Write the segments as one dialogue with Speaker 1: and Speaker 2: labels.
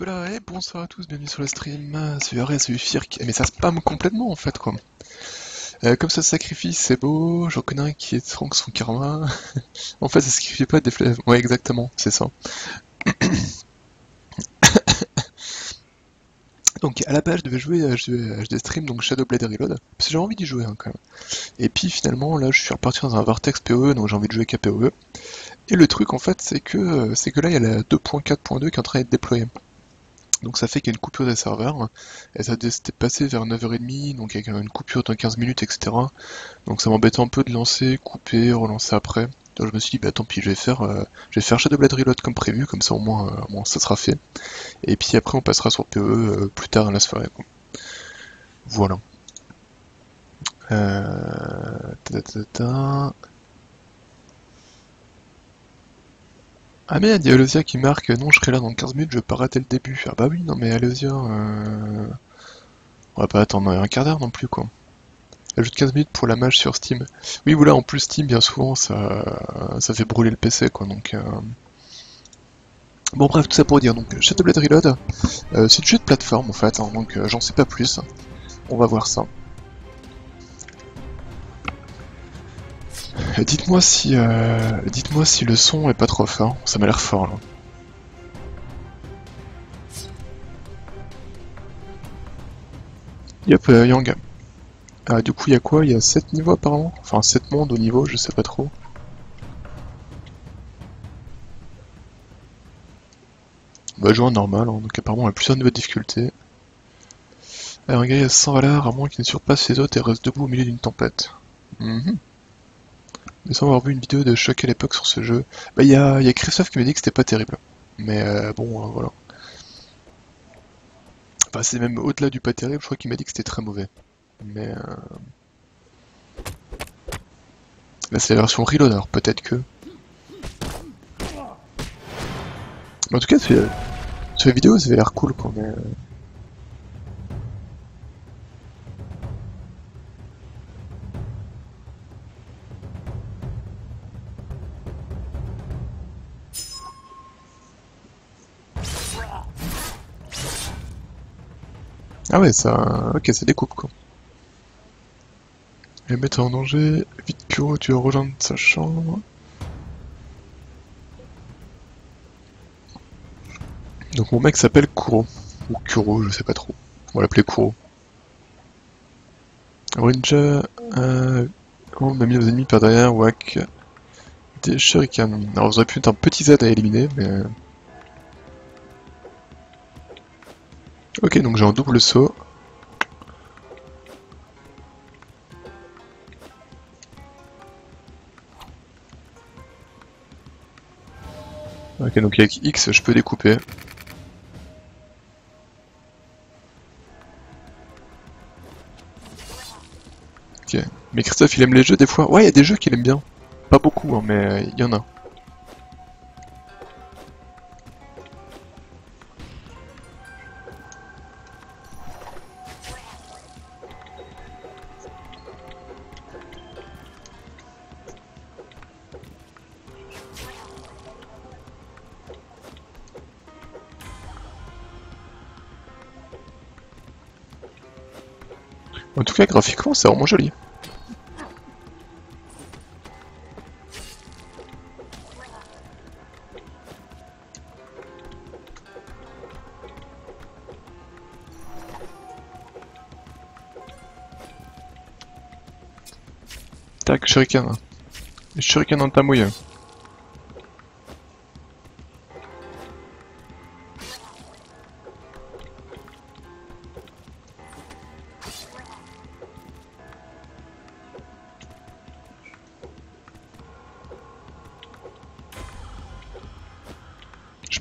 Speaker 1: Et bonsoir à tous, bienvenue sur le stream. C'est Arrêt, c'est Firk. Mais ça spam complètement en fait quoi. Euh, comme ça sacrifie, c'est beau. J'en connais un qui est trank son karma. en fait, ça sacrifie pas des flèves. Ouais, exactement, c'est ça. donc à la base, je devais jouer à HD Stream, donc Shadow Blade Reload, parce que j'ai envie d'y jouer hein, quand même. Et puis finalement, là, je suis reparti dans un Vortex PoE, donc j'ai envie de jouer qu'à PoE. Et le truc en fait, c'est que c'est que là, il y a la 2.4.2 qui est en train d'être déployée. Donc ça fait qu'il y a une coupure des serveurs, et ça s'était passé vers 9h30, donc avec une coupure de 15 minutes, etc. Donc ça m'embêtait un peu de lancer, couper, relancer après. Donc je me suis dit, bah tant pis, je vais faire, euh, je vais faire Shadow Blade Reload comme prévu, comme ça au moins, euh, moins ça sera fait. Et puis après on passera sur PE euh, plus tard dans la soirée. Quoi. Voilà. Euh... -ta -ta Ah mais il y a Alosia qui marque non je serai là dans 15 minutes, je vais pas rater le début. Ah bah oui non mais Alosia euh... on va pas attendre un quart d'heure non plus quoi. Ajoute 15 minutes pour la mage sur Steam. Oui voilà en plus Steam bien souvent ça, ça fait brûler le PC quoi donc euh... Bon bref tout ça pour dire donc Shadow Blade Reload euh, c'est du jeu de plateforme en fait hein, donc euh, j'en sais pas plus. On va voir ça. Dites-moi si, euh, dites-moi si le son est pas trop fort. Ça m'a l'air fort là. Yep, euh, Yang. Ah, du coup, il y a quoi? Il y a 7 niveaux apparemment? Enfin, 7 mondes au niveau, je sais pas trop. Bah, jouer en normal, hein, donc apparemment, on a plusieurs niveaux de difficulté. Alors, un gars sans valeur, à moins qu'il ne surpasse les autres et reste debout au milieu d'une tempête. Mm mais sans avoir vu une vidéo de choc à l'époque sur ce jeu, bah il y a, y a Christophe qui m'a dit que c'était pas terrible. Mais euh, bon, euh, voilà. Enfin, c'est même au-delà du pas terrible, je crois qu'il m'a dit que c'était très mauvais. Mais... Euh... Là c'est la version reload, alors peut-être que... En tout cas, sur la vidéo, ça avait l'air cool, quoi, mais... euh, Ah ouais, ça... Ok, ça découpe, quoi. Les mettre en danger... Vite, Kuro, tu vas rejoindre sa chambre. Donc mon mec s'appelle Kuro. Ou Kuro, je sais pas trop. On va l'appeler Kuro. Ranger... Euh... On a mis nos ennemis par derrière, whack. Des shurikens. Alors vous aurez pu être un petit Z à éliminer, mais... Ok, donc j'ai un double saut. Ok, donc avec X, je peux découper. Ok. Mais Christophe, il aime les jeux des fois Ouais, il y a des jeux qu'il aime bien. Pas beaucoup, hein, mais il y en a. En tout cas, graphiquement, c'est vraiment joli. Tac, shuriken. Shuriken dans ta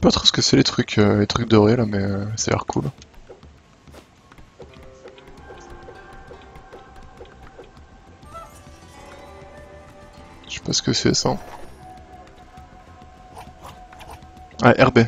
Speaker 1: pas trop ce que c'est les trucs, euh, les trucs dorés là, mais euh, ça a l'air cool. Je sais pas ce que c'est ça. Ah, RB.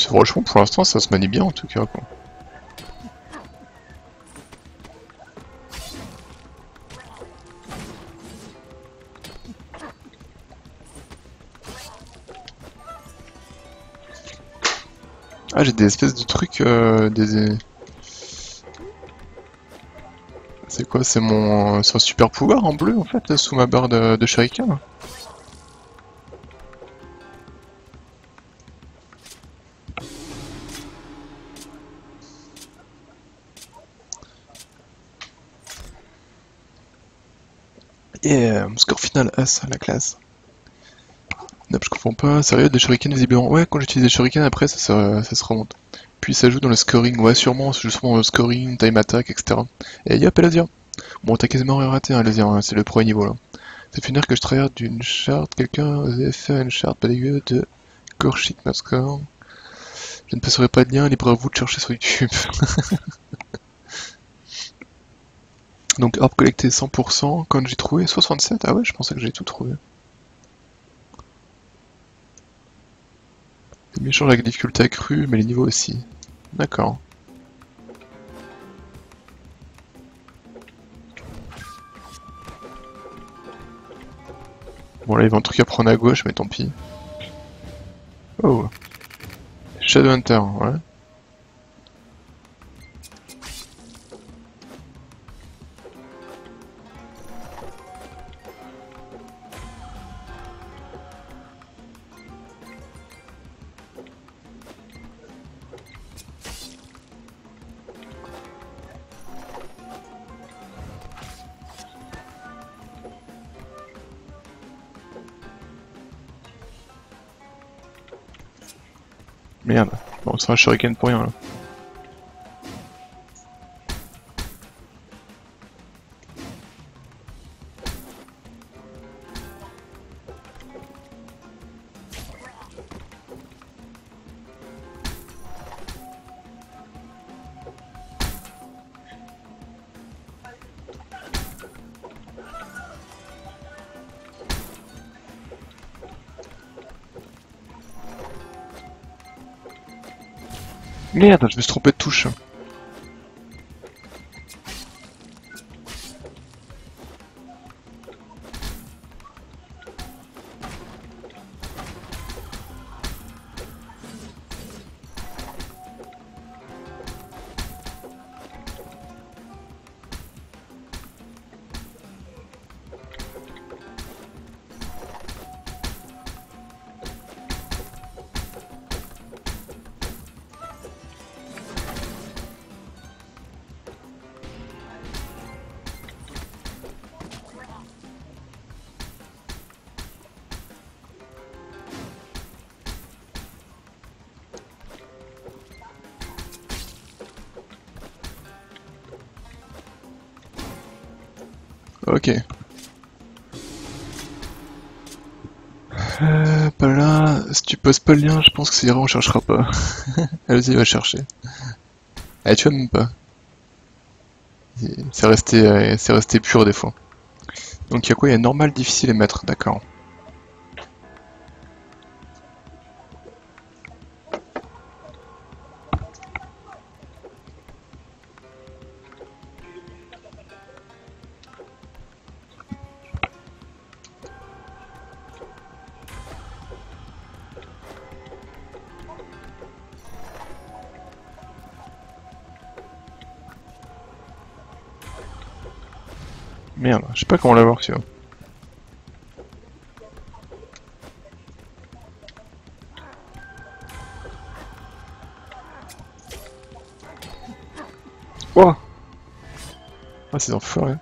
Speaker 1: C'est franchement, pour l'instant, ça se manie bien en tout cas. Quoi. Ah, j'ai des espèces de trucs, euh, des... C'est quoi? C'est mon... C'est un super pouvoir en bleu en fait, sous ma barre de, de shuriken euh, score final S, la classe. Non, je comprends pas. Sérieux, des shurikens visiblement. Ouais, quand j'utilise des shurikens après, ça, se remonte. Puis ça joue dans le scoring. Ouais, sûrement, c'est justement le scoring, time attack, etc. Et yop, Elasia. Bon, t'as quasiment rien raté, hein, hein, c'est le premier niveau là. C'est finir que je traverse d'une charte. Quelqu'un osait faire une charte pas de Gorshik score. Je ne passerai pas de lien, libre à vous de chercher sur YouTube. Donc orbe collecté 100%, quand j'ai trouvé 67, ah ouais je pensais que j'ai tout trouvé. Les méchants avec difficulté accrue, mais les niveaux aussi. D'accord. Bon là il y a un truc à prendre à gauche, mais tant pis. Oh Shadowhunter, ouais. Un shuriken pour rien là. Merde, je me suis trompé de touche. Pas le lien, je pense que c'est on cherchera pas. Allez-y, va chercher. Eh, tu vois même pas? C'est resté, euh, resté pur des fois. Donc il y a quoi? Il y a normal, difficile et maître, d'accord. Pas comment l'avoir celui-là. Oh Ah ces enfoirés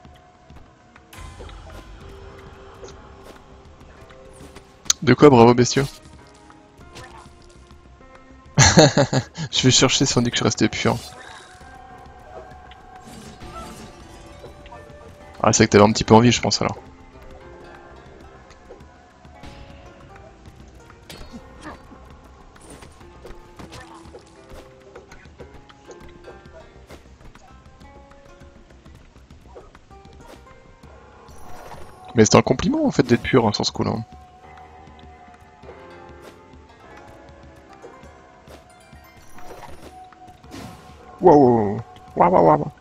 Speaker 1: De quoi bravo bestiaux Je vais chercher on dit que je restais pur. Ah, c'est que t'avais un petit peu envie, je pense alors. Mais c'est un compliment en fait d'être pur hein, sur ce coup-là. Waouh Waouh waouh waouh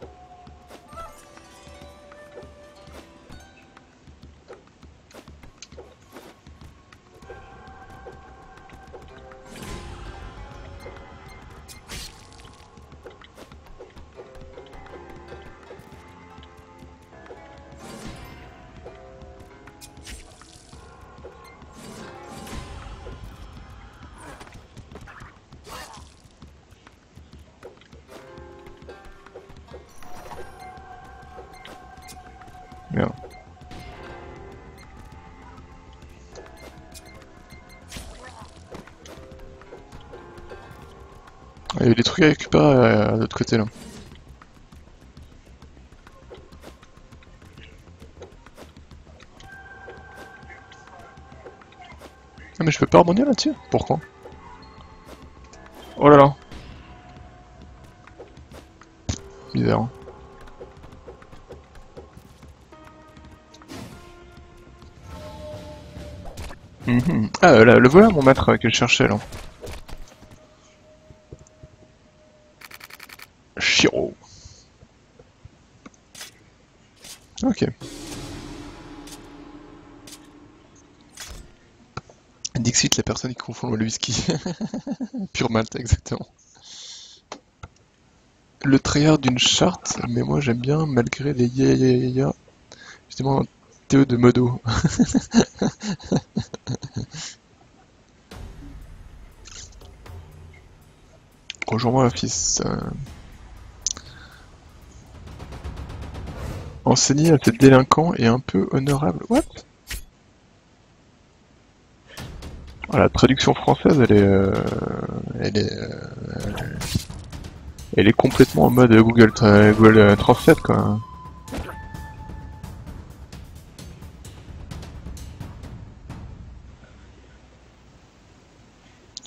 Speaker 1: À récupérer euh, de l'autre côté là. Ah mais je peux pas rebondir là-dessus? Pourquoi? Oh là là Bizarre. hein. Mhm. Ah, euh, là, le voilà mon maître euh, que je cherchais là. Dixit, la personne qui confond le whisky. Pure Malte, exactement. Le tryhard d'une charte, mais moi j'aime bien malgré les ya ya ya. Justement, Théo de Modo. Rejoins-moi, fils. Enseigner à ces délinquants est un peu honorable. Ah, la traduction française, elle est, euh, elle est, euh, elle est complètement en mode Google, Tra- Google euh, Translate quoi.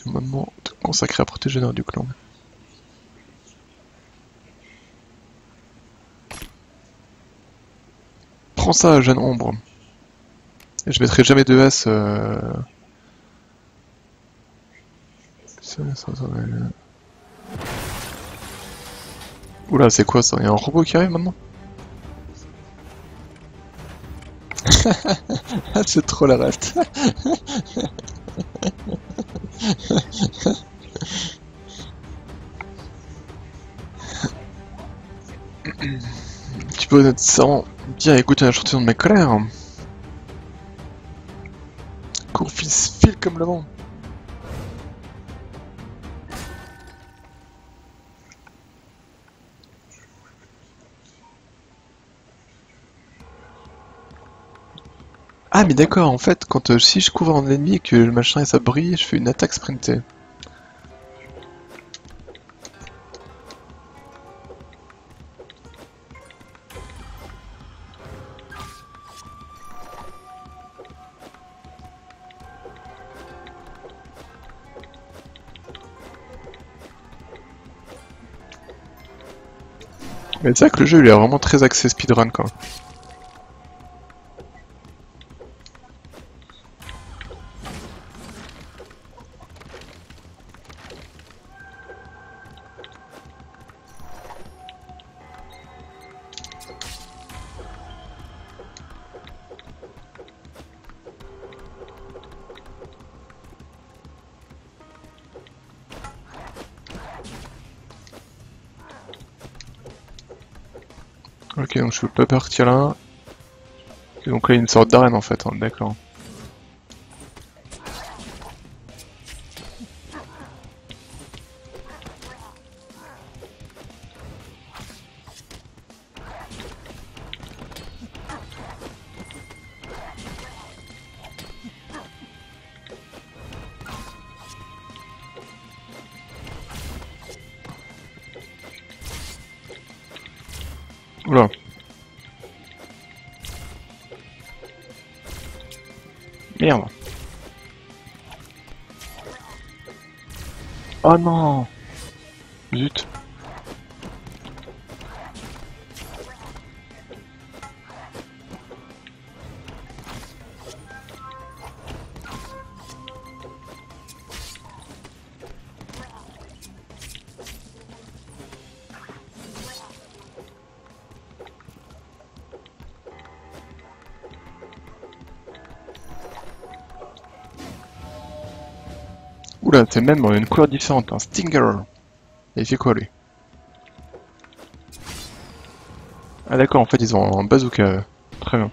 Speaker 1: Moment consacré à protéger l'honneur du clan. Prends ça, jeune ombre. Je mettrai jamais de S. ça, ça, ça, ouais. Oula, c'est quoi ça? Il y a un robot qui arrive maintenant? C'est trop la reste. Tu peux honnêtement bien écouter la chanson de ma colère. Cours fils, file comme le vent. Mais d'accord, en fait, quand euh, si je couvre un ennemi et que le machin et ça brille, je fais une attaque sprintée. Mais c'est vrai que le jeu il est vraiment très axé speedrun quoi. Ok, je peux pas partir là. Et donc là, il y a une sorte d'arène en fait, hein, d'accord. Oula, c'est même une couleur différente, un Stinger. Et il fait quoi lui Ah d'accord, en fait ils ont un bazooka. Très bien.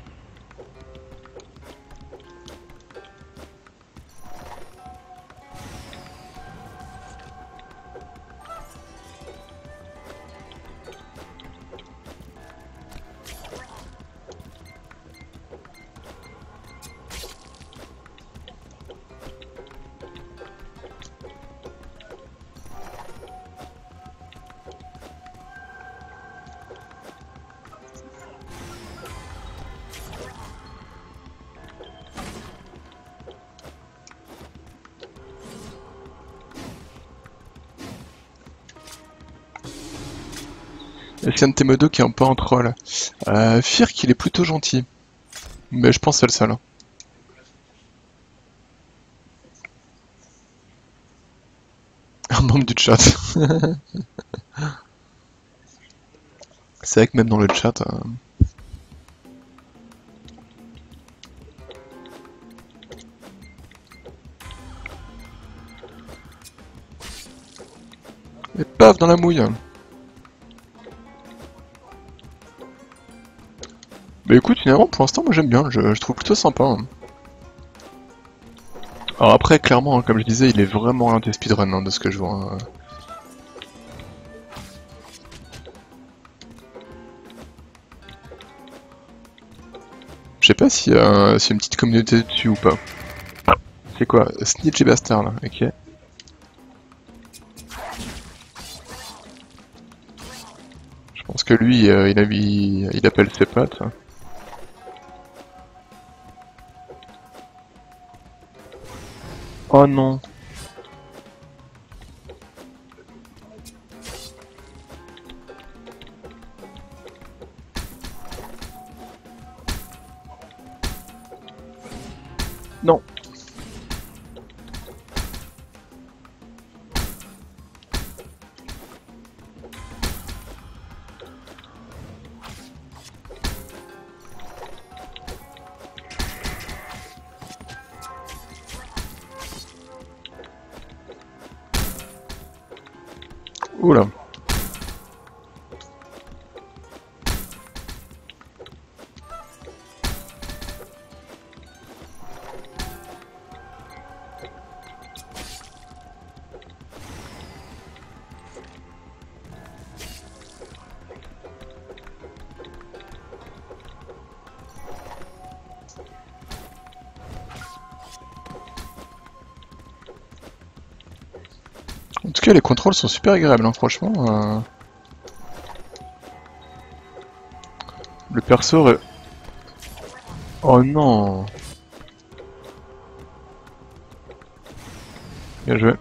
Speaker 1: Tes modos qui est un peu un troll. Euh, Fir qu'il est plutôt gentil. Mais je pense que c'est le seul. hein. Un membre du chat. c'est vrai que même dans le chat... euh, Et paf dans la mouille. Écoute, finalement, pour l'instant, moi j'aime bien, je, je trouve plutôt sympa. hein. Alors après, clairement, hein, comme je disais, il est vraiment orienté speedrun hein, de ce que je vois. hein. Je sais pas s'il y, a une petite communauté dessus ou pas. C'est quoi? Snitch et Bastard là, ok. Je pense que lui, euh, il, a, il, il appelle ses potes. Oh. Non. Les contrôles sont super agréables, hein, franchement. euh. Le perso... re- Oh non Bien joué.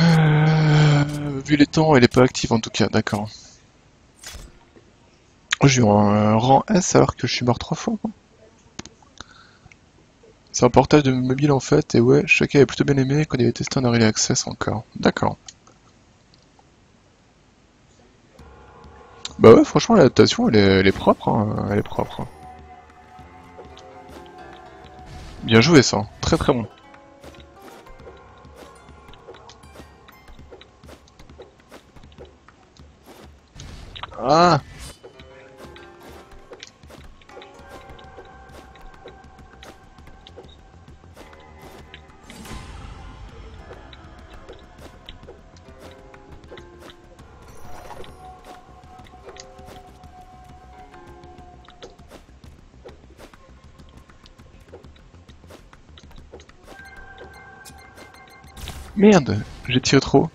Speaker 1: Euh, vu les temps, elle est pas active en tout cas, d'accord. J'ai eu un rang S alors que je suis mort trois fois. C'est un portage de mobile en fait, et ouais, chacun avait plutôt bien aimé quand il avait testé en early access encore. D'accord. Bah ouais, franchement, l'adaptation elle elle est propre, hein, elle est propre. Bien joué ça, très très bon. Ah Merde, j'ai tiré trop.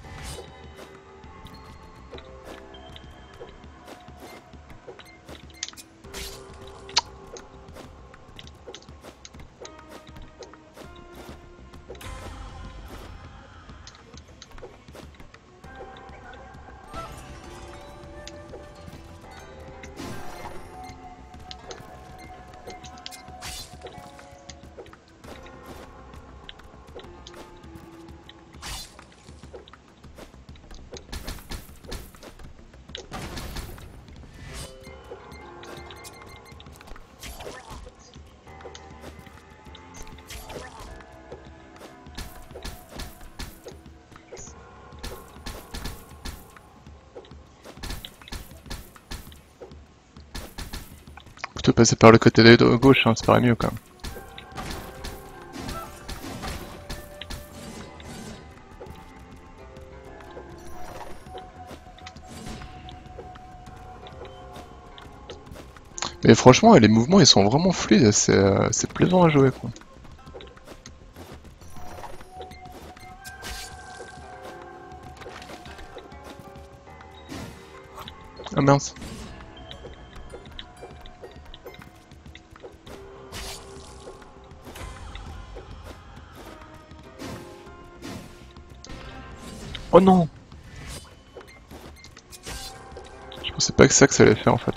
Speaker 1: Passer par le côté de gauche, hein, ça paraît mieux quand même. Mais franchement, les mouvements ils sont vraiment fluides, c'est euh, c'est plaisant à jouer quoi. Ah mince. Oh non Je pensais pas que ça que ça allait faire en fait.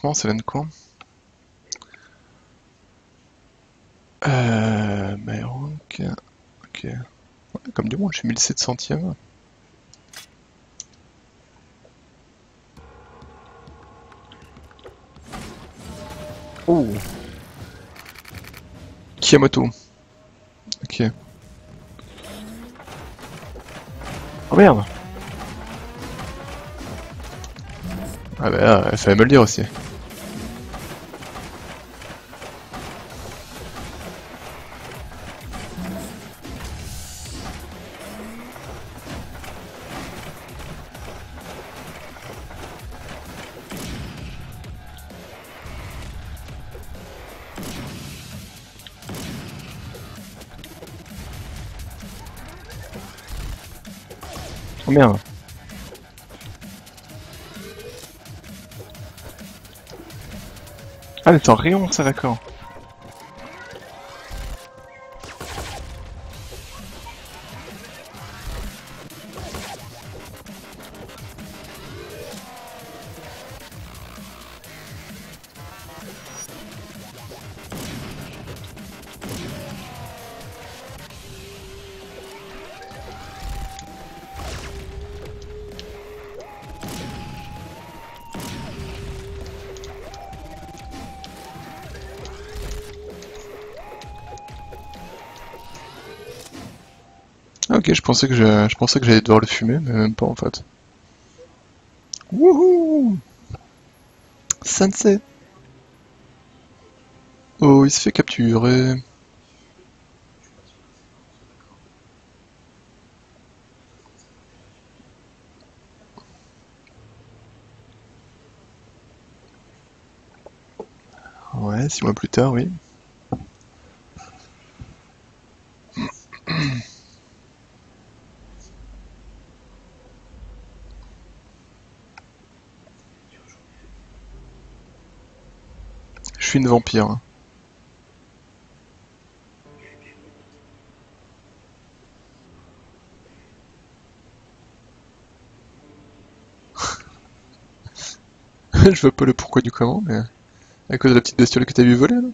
Speaker 1: Classement, ça donne quoi? Euh... Myronk... Ok. Ouais, comme du monde, je suis 1700ème. Oh Kiyamoto. Ok. Oh merde Ah bah là, il fallait me le dire aussi. Merde. Ah, mais c'est en rayon, ça, d'accord. Je pensais que je, je pensais que j'allais devoir le fumer, mais même pas en fait. Wouhou Sensei Oh, il se fait capturer. Ouais, six mois plus tard, oui. Je vois pas le pourquoi du comment, mais... À cause de la petite bestiole que t'as vu voler, là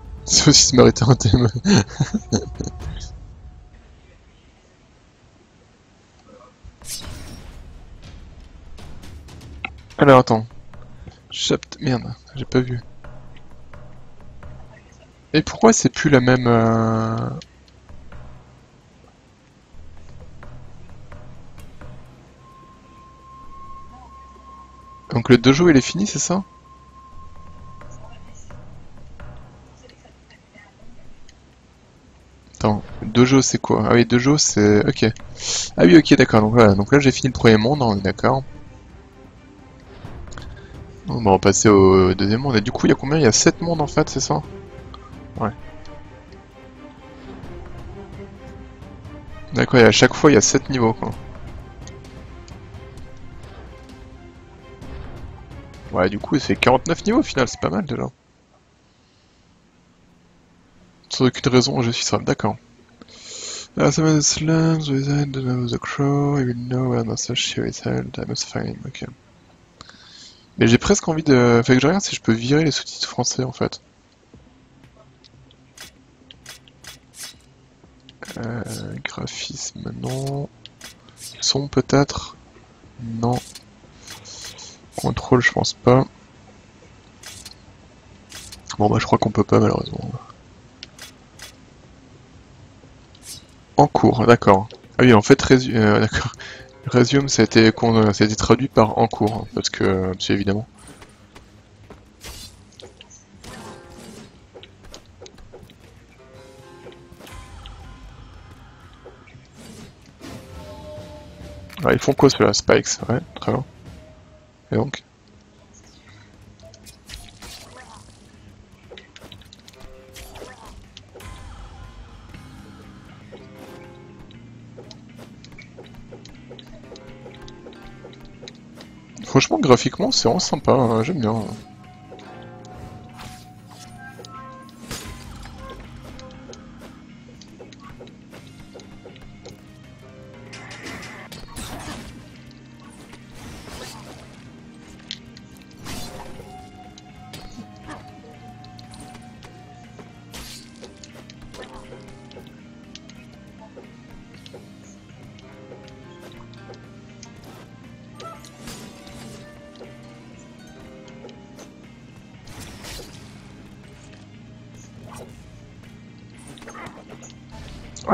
Speaker 1: Ça aussi se mériter un thème. Alors attends. Merde, j'ai pas vu. Et pourquoi c'est plus la même... euh, Donc le dojo il est fini, c'est ça? Dojo c'est quoi? Ah oui, dojo c'est... Ok. Ah oui, ok, d'accord. Donc voilà, donc là j'ai fini le premier monde, on On va passer au deuxième monde. Et du coup, il y a combien? Il y a 7 mondes en fait, c'est ça? Ouais. D'accord, et à chaque fois il y a 7 niveaux quoi. Ouais, du coup, il fait 49 niveaux au final, c'est pas mal déjà. Sans aucune raison, je suis seul, d'accord. As a slums within the crow, I will know where Shiro is held, I must find him, ok. Mais j'ai presque envie de... Fait que je regarde si je peux virer les sous-titres français en fait. Euh, graphisme, non. Son peut-être Non. Contrôle, je pense pas. Bon bah je crois qu'on peut pas malheureusement. En cours, d'accord. Ah oui, en fait, résu euh, d'accord. Resume, ça a, été, ça a été traduit par en cours, hein, parce que, c'est évidemment. Ah, ils font quoi ceux-là? Spikes, ouais, très bien. Et donc? Franchement, graphiquement, c'est vraiment sympa, hein, j'aime bien.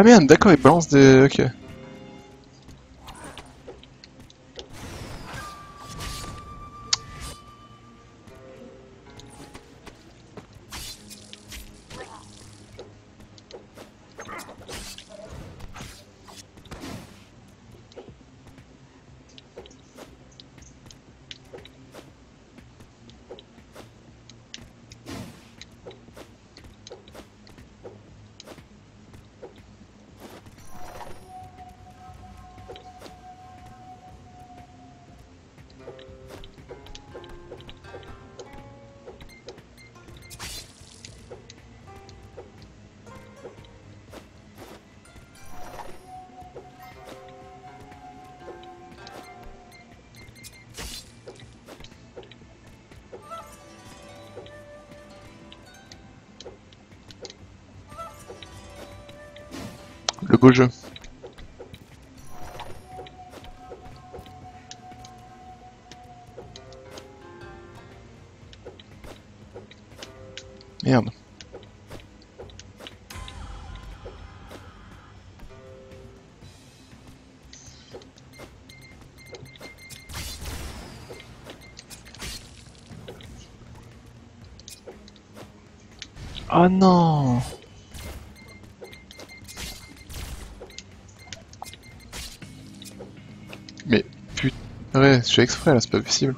Speaker 1: Ah merde, d'accord, il balance des... Ok. Merde. Oh non je fais exprès là, c'est pas possible.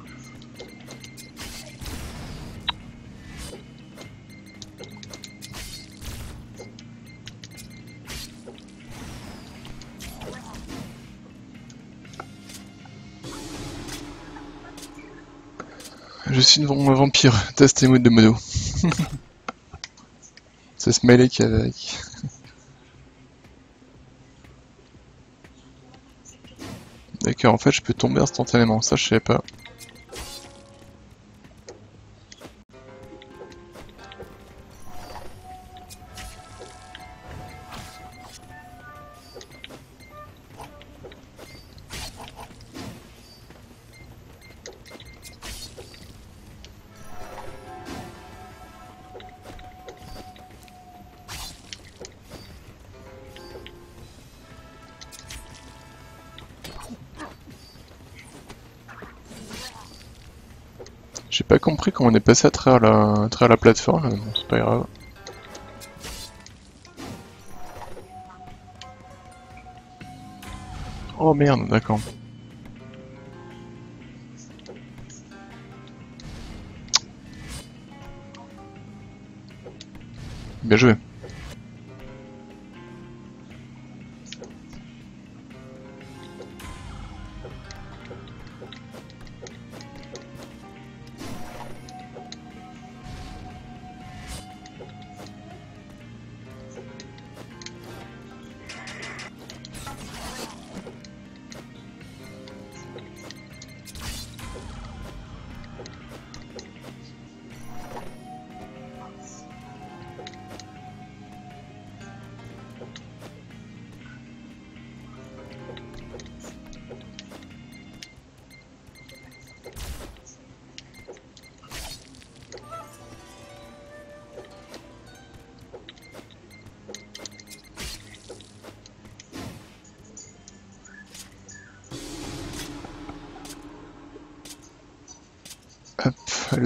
Speaker 1: Je suis un vampire, test mode de modo. C'est Smiley qui avec. En fait je peux tomber instantanément, ça je savais pas. J'ai pas compris comment on est passé à travers la, travers la plateforme, c'est pas grave. Oh merde, d'accord. Bien joué.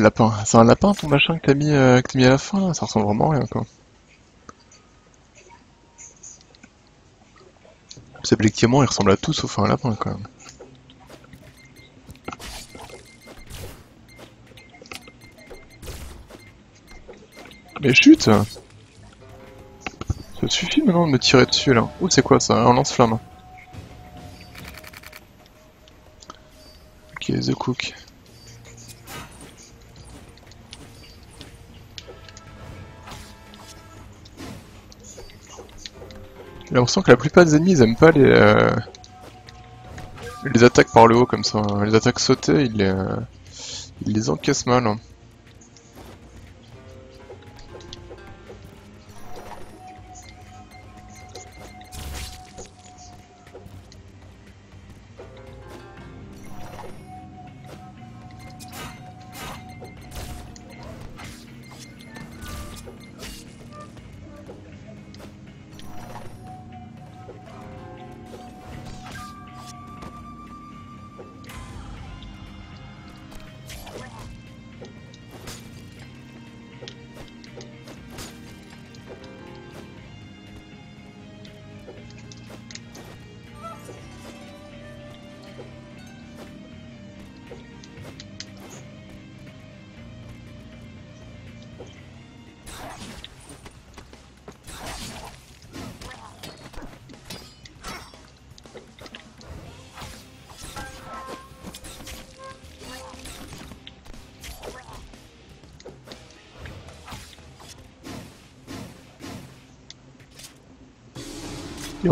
Speaker 1: Lapin. C'est un lapin ton machin que t'as mis, euh, que mis à la fin là Ça ressemble vraiment à rien quoi. Objectivement, ils ressemblent à tous sauf à un lapin quand même. Mais chute Ça suffit maintenant de me tirer dessus là. Ouh, c'est quoi ça? Un lance-flamme. Ok, The Cook. J'ai l'impression que la plupart des ennemis ils aiment pas les, euh, les attaques par le haut comme ça. Les attaques sautées, ils les, euh, encaissent mal. hein.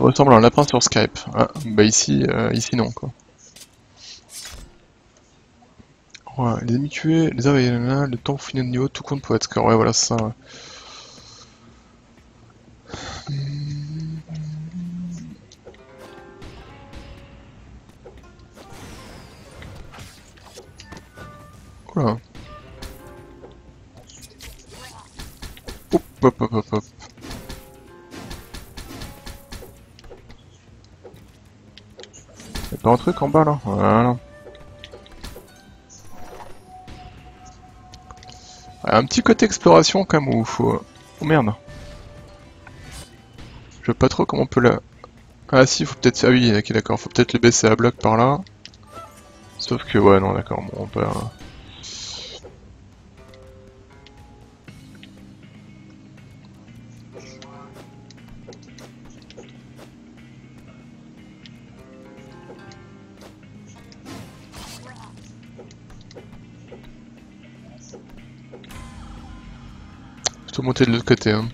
Speaker 1: Ressemble à un lapin sur Skype. Ah, bah ici, euh, ici non quoi. Les ennemis tués, les avais là, le temps finir le niveau, tout compte pour être score. Ouais, voilà ça. Oula. Hop, hop, hop, hop, Y'a pas un truc en bas là Voilà. Ouais, Un petit côté exploration même où faut... Oh merde. Je vois pas trop comment on peut la... Ah si, faut peut-être... Ah oui, ok d'accord, faut peut-être les baisser à bloc par là. Sauf que ouais, non d'accord, bon on peut... Plutôt monter de l'autre côté. Hein.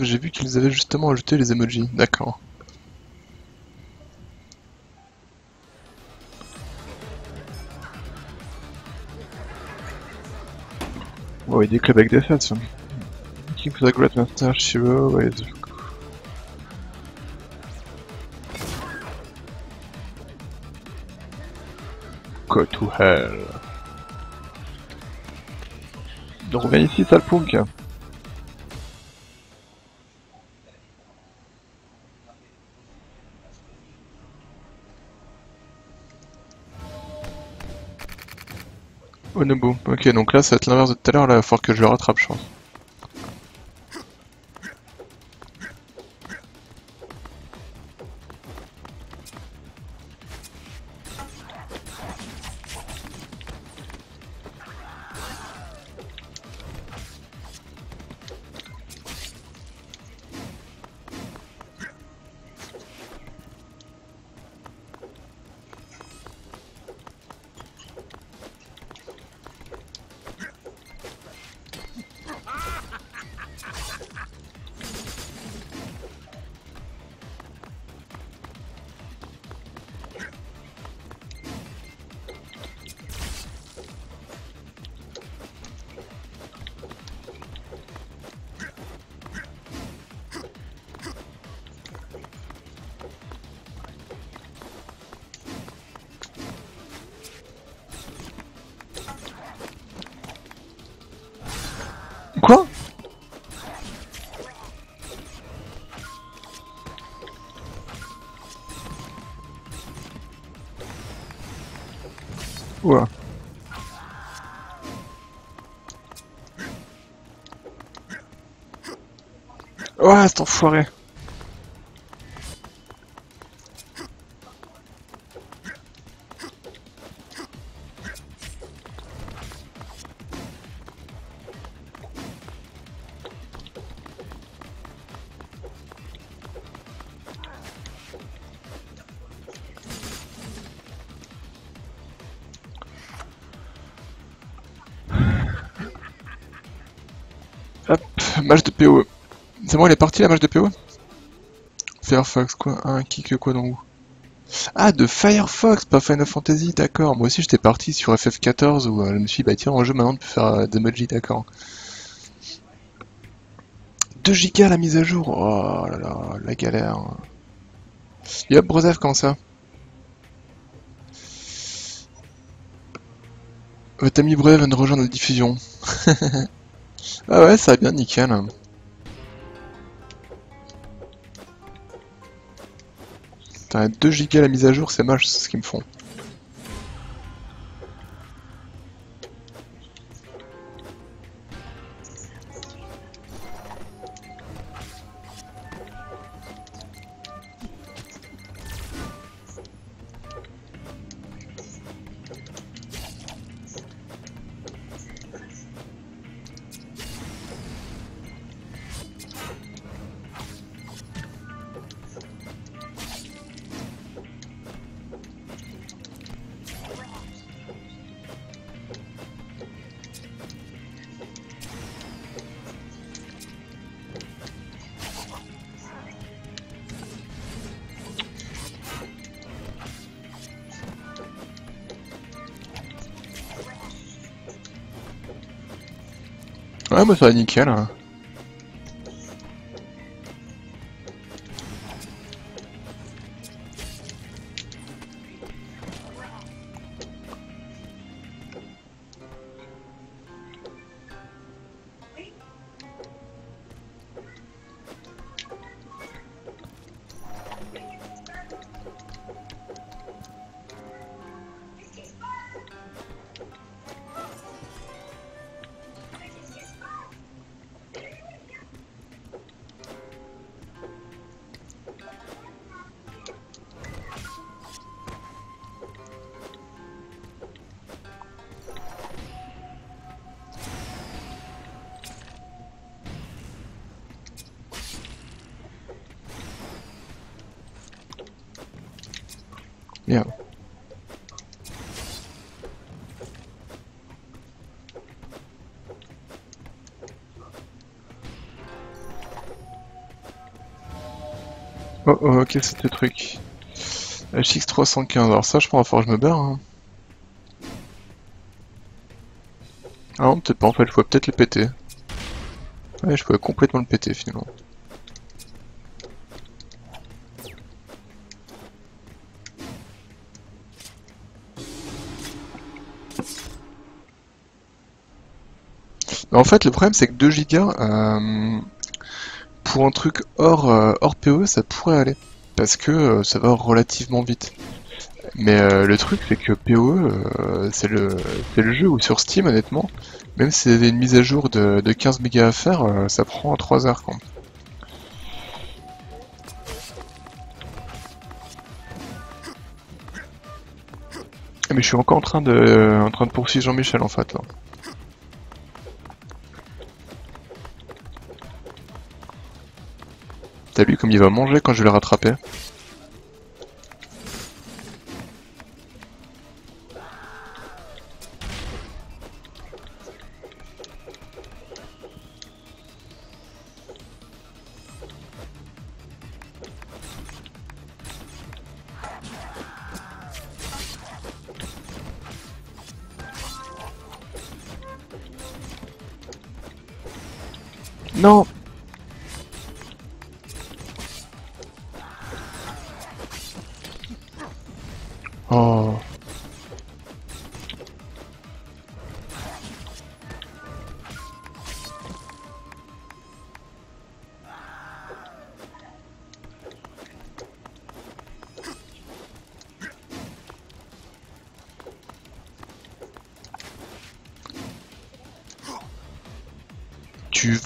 Speaker 1: J'ai vu qu'ils avaient justement ajouté les emojis. D'accord. Oh, il clubs avec des fêtes. Looking for the Great Master Shiro with... Go to hell. Donc reviens ici, sale punk. Ok, donc là, ça va être l'inverse de tout à l'heure, là, il va falloir que je le rattrape, je pense. Cet enfoiré Il est parti la match de PoE Firefox, quoi Un kick quoi dans où Ah, de Firefox, pas Final Fantasy, d'accord. Moi aussi j'étais parti sur FF14 où euh, je me suis dit, bah tiens, en jeu maintenant peut faire euh, des d'accord. 2 gigas la mise à jour, oh là là, la galère. Yop, Brosev, comment ça? Votre ami Brave vient de rejoindre la diffusion. ah ouais, ça va bien, nickel. Putain, 2 gigas la mise à jour, c'est moche ce qu'ils me font. Bah ça va nickel. hein. Merde. Oh, oh ok, c'est le truc. HX315, alors ça je pense qu'il va que je me barre. Hein. Ah non, peut-être pas en fait, je peut-être le péter. Ouais, je pourrais complètement le péter finalement. En fait, le problème c'est que 2 gigas, euh, pour un truc hors, euh, hors PE, ça pourrait aller. Parce que euh, ça va relativement vite. Mais le truc c'est que PoE, c'est le, le jeu où sur Steam, honnêtement, même si avez une mise à jour de, 15 mégas à faire, ça prend 3 heures. Quoi. Mais je suis encore en train de, en train de poursuivre Jean-Michel en fait là. T'as vu comme il va manger quand je vais le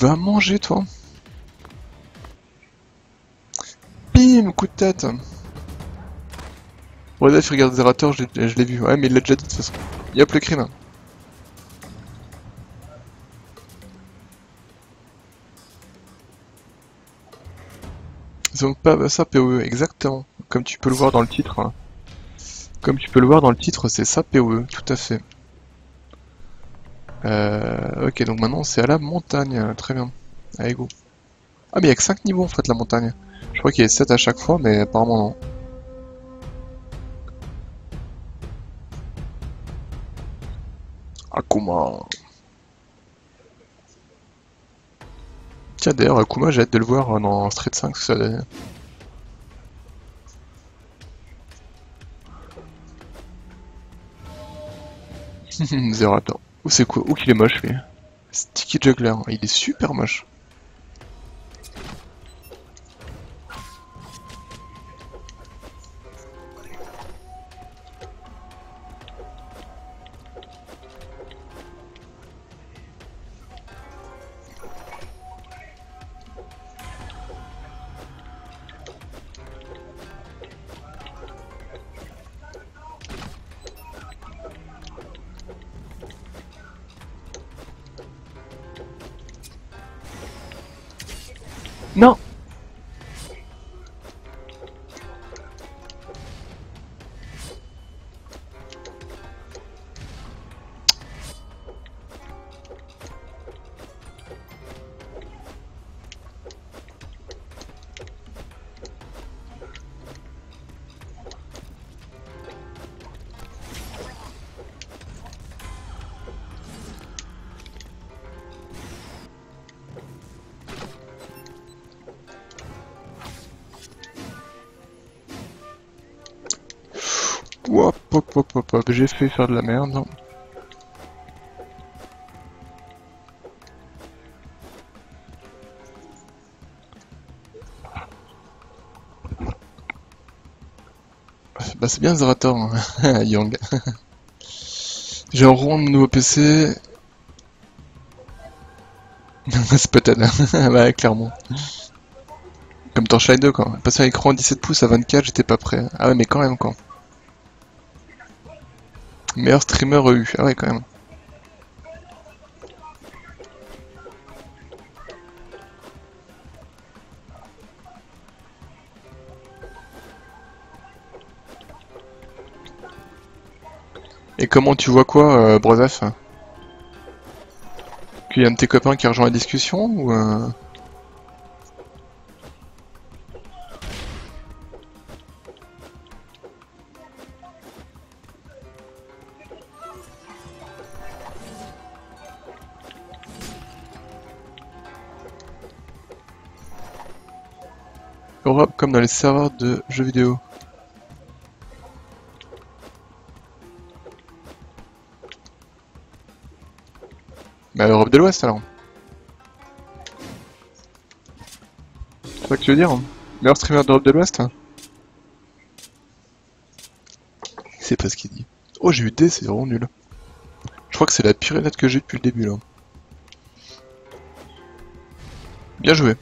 Speaker 1: Tu vas manger toi Bim Coup de tête Ouais, là, tu regardes Zerator, je l'ai vu. Ouais, mais il l'a déjà dit de toute façon. Yop, le crime. Donc pas ça PoE, exactement. Comme tu peux le voir dans le titre. Hein. Comme tu peux le voir dans le titre, c'est ça PoE, tout à fait. Euh, ok, donc maintenant c'est à la montagne, très bien. Allez, go. Ah mais il y a que 5 niveaux en fait la montagne. Je crois qu'il y a 7 à chaque fois, mais apparemment non. Akuma. Tiens, d'ailleurs, Akuma, j'ai hâte de le voir dans Street 5, ça Zéro, attends. Où c'est quoi Où qu'il est moche, lui? Sticky Juggler, il est super moche. Non j'ai fait faire de la merde. Bah c'est bien Zerator, hein. Young. j'ai un rond de nouveau PC. c'est peut-être, ouais clairement. Comme Torchlight 2 quoi. Passer un écran 17 pouces à 24, j'étais pas prêt. Ah ouais mais quand même quoi. Meilleur streamer EU. Ah ouais, quand même. Et comment tu vois quoi, euh, Qu'il y a un de tes copains qui rejoint la discussion ou euh... dans les serveurs de jeux vidéo. Bah Europe de l'Ouest alors. C'est ça que tu veux dire hein Meilleur streamer d'Europe de l'Ouest hein C'est pas ce qu'il dit. Oh j'ai eu D, c'est vraiment nul. Je crois que c'est la pire lettre que j'ai depuis le début là. Bien joué.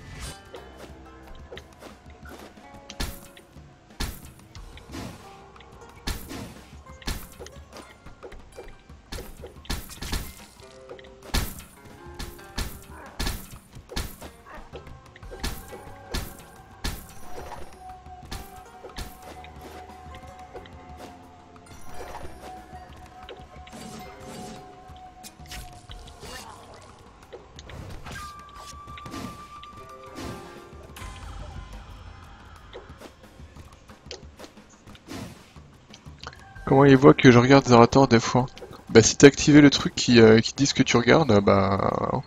Speaker 1: Il voit que je regarde Zerator des fois Bah si t'as activé le truc qui, euh, qui dit ce que tu regardes, bah...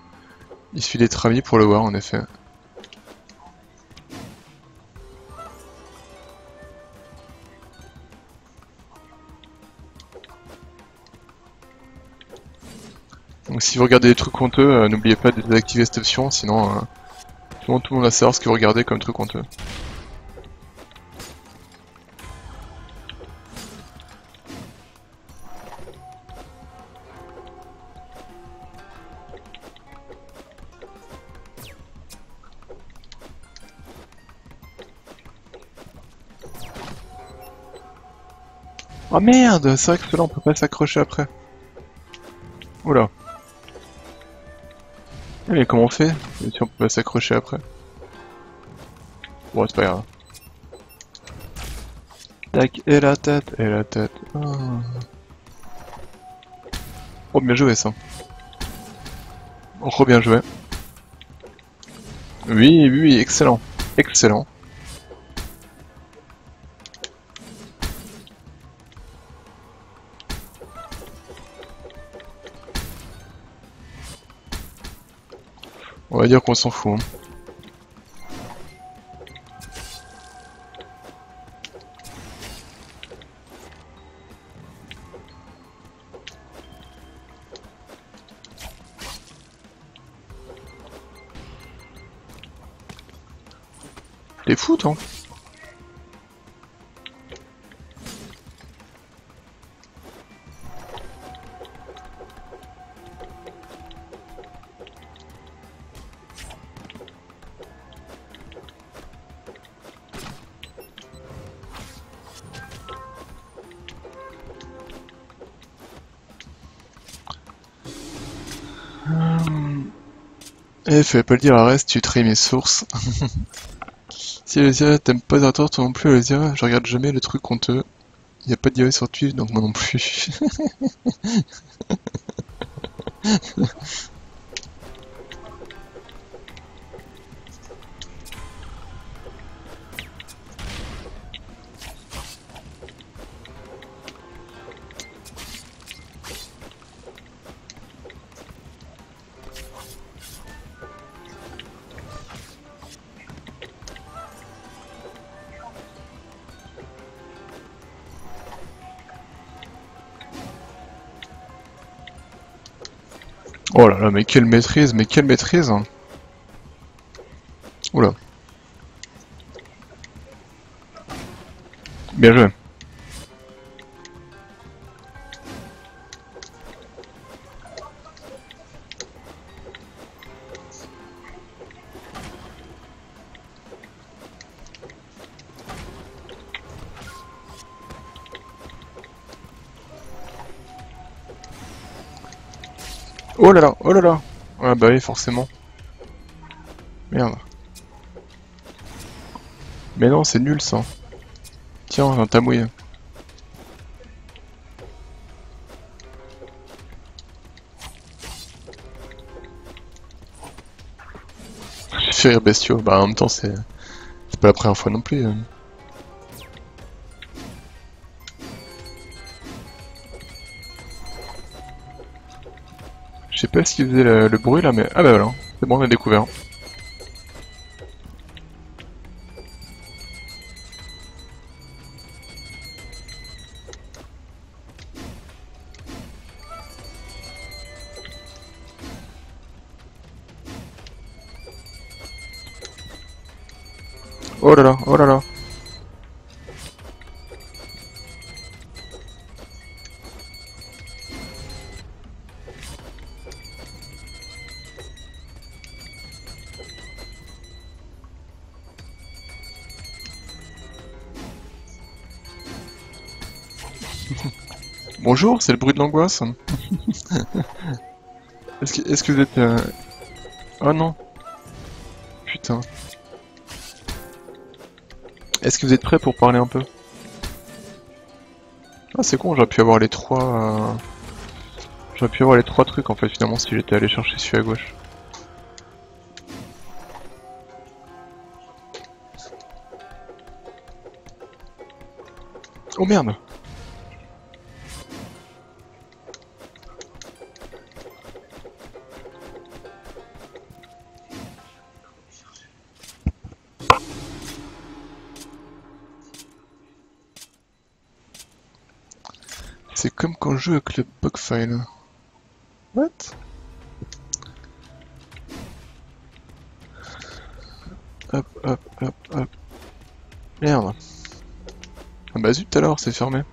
Speaker 1: Il suffit d'être ami pour le voir en effet. Donc si vous regardez des trucs honteux, euh, n'oubliez pas de désactiver cette option, sinon, euh, tout le monde va savoir ce que vous regardez comme truc honteux. Oh merde, c'est vrai que là on peut pas s'accrocher après. Oula. Mais comment on fait si on peut pas s'accrocher après Bon, c'est pas grave. Tac, et la tête, et la tête. Oh, oh bien joué ça. Oh, bien joué. Oui, oui, excellent. Excellent. Va dire qu'on s'en fout. Hein. T'es fou, toi Eh, fallait pas le dire à reste, tu trahis mes sources. si le t'aimes pas Zerator, toi non plus, le je regarde jamais le truc honteux. Y a pas de diarrhée sur Twitch, donc moi non plus. Oh là là, mais quelle maîtrise, mais quelle maîtrise Oula. Bien joué. Oh là là, oh là là Ah bah oui, forcément. Merde. Mais non, c'est nul ça. Tiens, un tamouille. J'ai fait rire bestiaux. Bah en même temps, c'est pas la première fois non plus. Hein. Je sais pas ce qui faisait le, le bruit là mais... Ah bah voilà, c'est bon on a découvert. Bonjour, c'est le bruit de l'angoisse. Est-ce que, vous êtes... euh, Oh non. Putain. Est-ce que vous êtes prêts pour parler un peu? Ah c'est con, j'aurais pu avoir les trois... euh, J'aurais pu avoir les trois trucs en fait finalement si j'étais allé chercher celui à gauche. Oh merde C'est comme quand je joue avec le bugfile. What? Hop, hop, hop, hop. Merde. Ah bah zut alors, c'est fermé.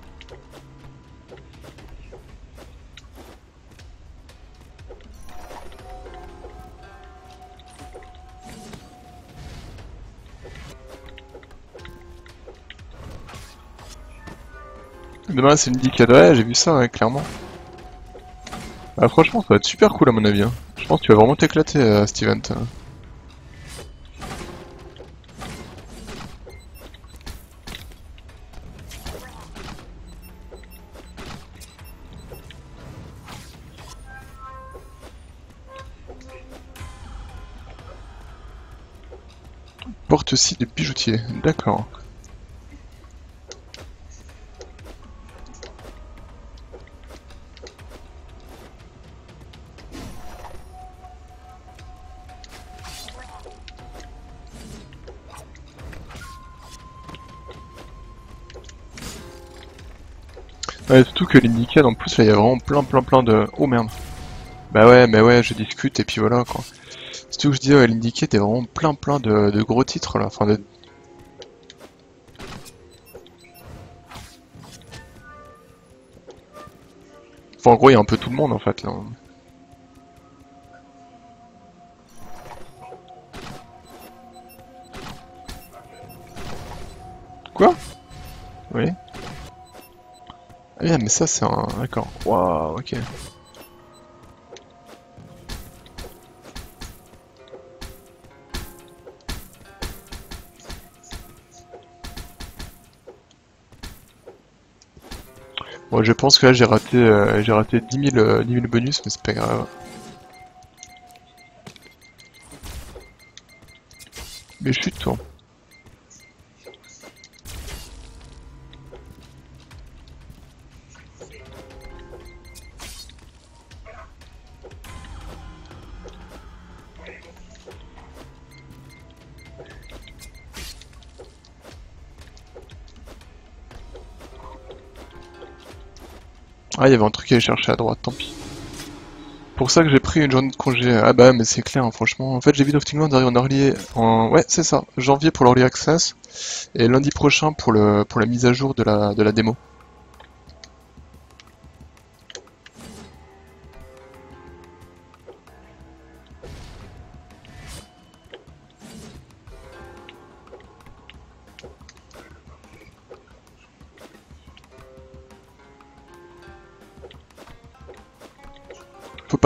Speaker 1: Demain c'est une dicade, ouais j'ai vu ça ouais, clairement. Ah, franchement ça va être super cool à mon avis. hein. Je pense que tu vas vraiment t'éclater euh, Steven. toi. Porte-ci de bijoutier, d'accord. Surtout que l'Indicad en plus là il y a vraiment plein plein plein de... Oh merde Bah ouais mais ouais je discute et puis voilà quoi. C'est tout que je dis, ouais, l'Indicad est vraiment plein plein de, gros titres là, enfin. Enfin en gros il y a un peu tout le monde en fait là. Mais ça c'est un... D'accord. Waouh, ok. Bon, je pense que là j'ai raté, euh, j'ai raté 10 000, euh, 10 000 bonus, mais c'est pas grave. Mais chute toi. Il y avait un truc à aller chercher à droite, tant pis. Pour ça que j'ai pris une journée de congé. Ah bah, mais c'est clair, hein, franchement. En fait, j'ai vu Lofting World arriver en early... En... Ouais, c'est ça. Janvier pour l'early access. Et lundi prochain pour, le... pour la mise à jour de la, de la démo.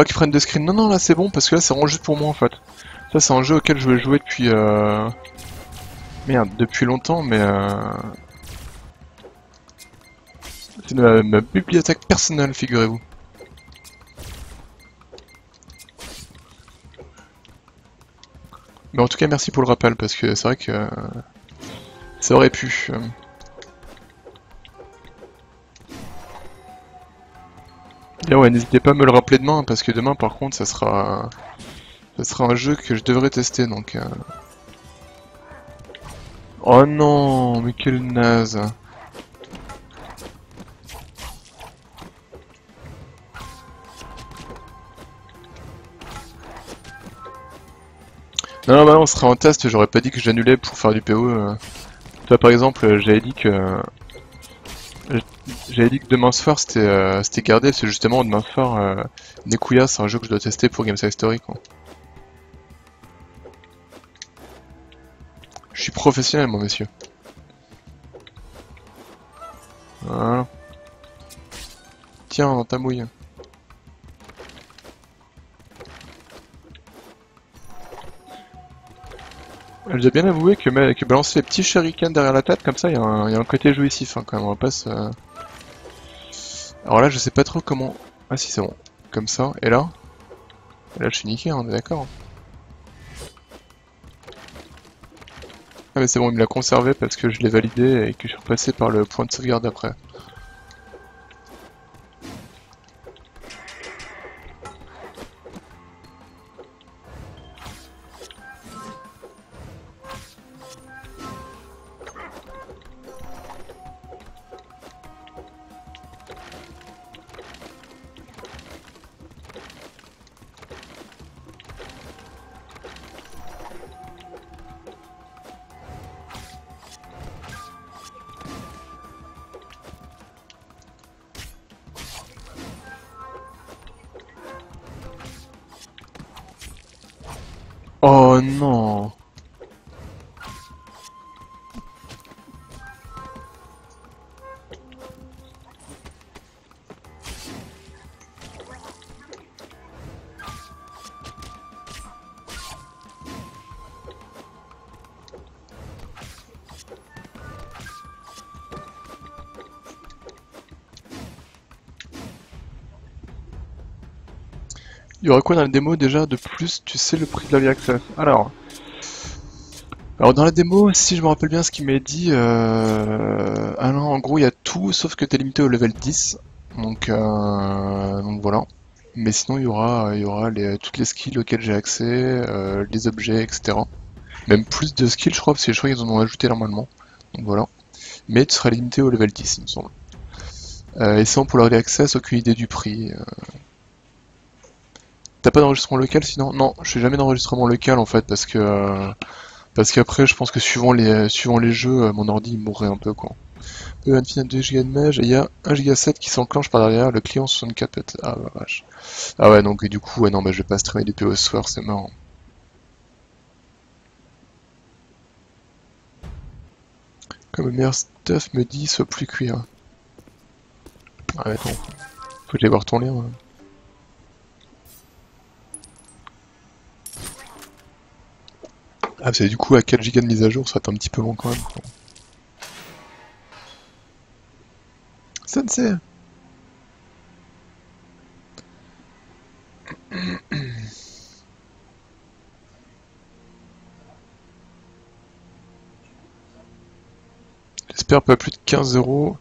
Speaker 1: Pas qu'il prenne de screen. Non, non, là c'est bon parce que là c'est vraiment juste pour moi en fait. Ça c'est un jeu auquel je veux jouer depuis... Euh... Merde, depuis longtemps, mais... Euh... C'est ma, bibliothèque personnelle, figurez-vous. Mais en tout cas, merci pour le rappel, parce que c'est vrai que euh, ça aurait pu. Ouais, n'hésitez pas à me le rappeler demain, parce que demain, par contre, ça sera, ça sera un jeu que je devrais tester, donc. euh. Oh non, mais quel naze. Non, non, bah non, on serait en test, j'aurais pas dit que j'annulais pour faire du PO. euh. Toi, par exemple, euh, j'avais dit que... J'avais dit que Demain Soir c'était euh, c'était gardé, parce que justement, Demain Soir, euh, c'est un jeu que je dois tester pour Game Side Story, quoi. Je suis professionnel, mon monsieur. Voilà. Tiens, dans ta mouille. Je dois bien avouer que, balancer les petits shurikens derrière la tête comme ça, il y, a un- côté jouissif hein, quand même, on va pas se... Alors là, je sais pas trop comment... Ah si, c'est bon. Comme ça, et là? Là, je suis niqué, hein, on est d'accord. Ah mais c'est bon, il me l'a conservé parce que je l'ai validé et que je suis repassé par le point de sauvegarde après. Quoi dans la démo déjà de plus Tu sais le prix de la access. Alors, alors dans la démo, si je me rappelle bien ce qu'il m'a dit, euh... en gros il y a tout sauf que t'es limité au level 10. Donc, euh... donc voilà. Mais sinon il y aura, aura les... toutes les skills auxquelles j'ai accès, euh, les objets, etc. Même plus de skills je crois, parce que je crois qu'ils en ont ajouté normalement. Donc voilà. Mais tu seras limité au level 10 il me semble. Euh, et sinon pour l'early access, aucune idée du prix. Pas d'enregistrement local sinon? Non, je fais jamais d'enregistrement local en fait parce que euh, parce qu'après je pense que suivant les suivant les jeux, euh, mon ordi il mourrait un peu quoi. Euh, Infinite 2 Go de mage et il y a 1 Go 7 qui s'enclenche par derrière, le client 64 peut Ah bah vache. Ah ouais donc du coup ouais non bah je vais pas streamer des PO ce soir, c'est mort. Comme le meilleur stuff me dit, soit plus cuir. Ah ouais, attends. Faut que voir ton lien. Ah, c'est du coup à 4 Go de mise à jour, ça va être un petit peu long quand même. quoi. Sensei J'espère pas plus de 15 euros.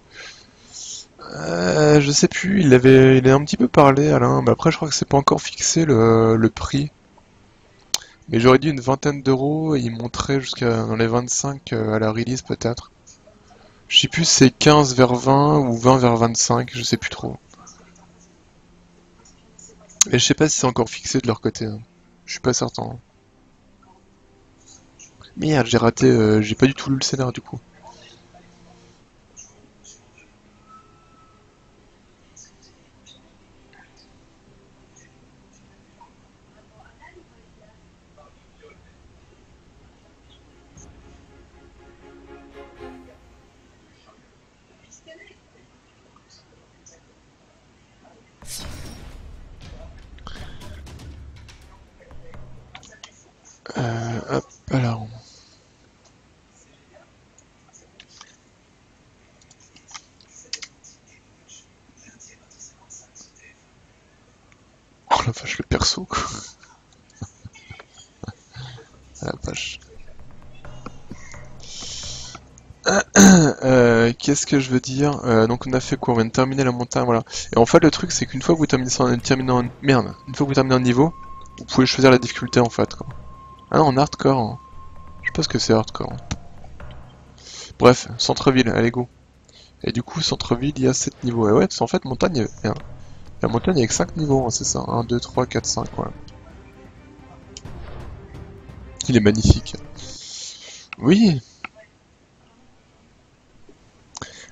Speaker 1: Euh, je sais plus, il avait, il a un petit peu parlé Alain, mais après je crois que c'est pas encore fixé le, le prix. Mais j'aurais dit une vingtaine d'euros et il monterait jusqu'à dans les 25 euh, à la release peut-être. Je sais plus si c'est 15 vers 20 ou 20 vers 25, je sais plus trop. Et je sais pas si c'est encore fixé de leur côté. hein. Je suis pas certain. Merde, j'ai raté, euh, j'ai pas du tout lu le scénar du coup. Euh, hop, alors. Oh la vache, le perso quoi. La vache. Euh, Qu'est-ce que je veux dire? Euh, Donc on a fait quoi? On vient de terminer la montagne, voilà. Et en fait le truc c'est qu'une fois que vous terminez. Merde, une fois que vous terminez un niveau, vous pouvez choisir la difficulté en fait. Ah en hardcore. hein. Je sais pas ce que c'est hardcore. Bref, centre-ville, allez go. Et du coup, centre-ville, il y a 7 niveaux. Et ouais, en fait, montagne, il y a- la montagne avec 5 niveaux, hein, c'est ça. 1, 2, 3, 4, 5, ouais. Il est magnifique. Oui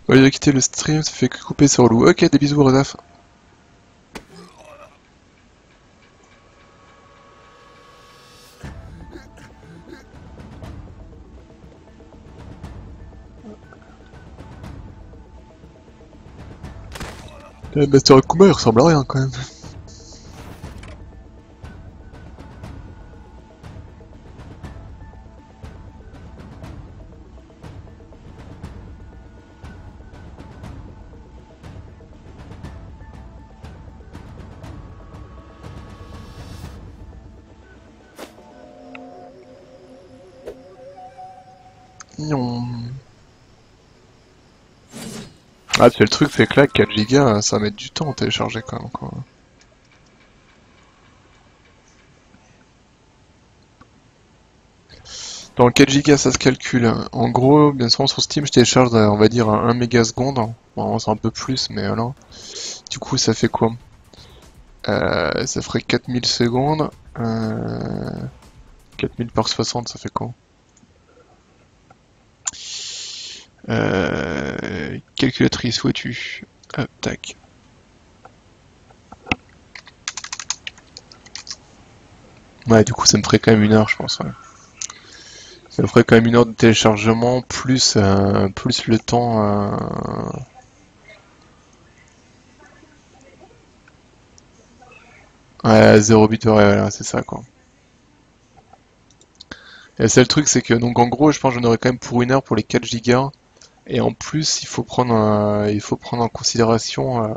Speaker 1: Au lieu de quitter le stream, ça fait que couper sur relou. Ok, des bisous, Rodaf. Master Akuma, il ressemble à rien quand même. Ah, c'est le truc, c'est que là, 4 Go, ça va mettre du temps à télécharger quand même. Quoi. Dans 4 Go, ça se calcule. En gros, bien sûr, sur Steam, je télécharge, euh, on va dire, 1 mégaseconde. Bon, c'est un peu plus, mais voilà. Du coup, ça fait quoi? Euh, Ça ferait 4000 secondes. Euh... 4000 par 60, ça fait quoi? Calculatrice, où es-tu tac. Ouais, du coup, ça me ferait quand même une heure, je pense. Ça me ferait quand même une heure de téléchargement, plus, euh, plus le temps. euh, Ouais, 0 bit, ouais, voilà, c'est ça, quoi. Et c'est le truc, c'est que, donc en gros, je pense que j'en aurais quand même pour une heure pour les 4 gigas. Et en plus, il faut prendre, il faut prendre en considération euh,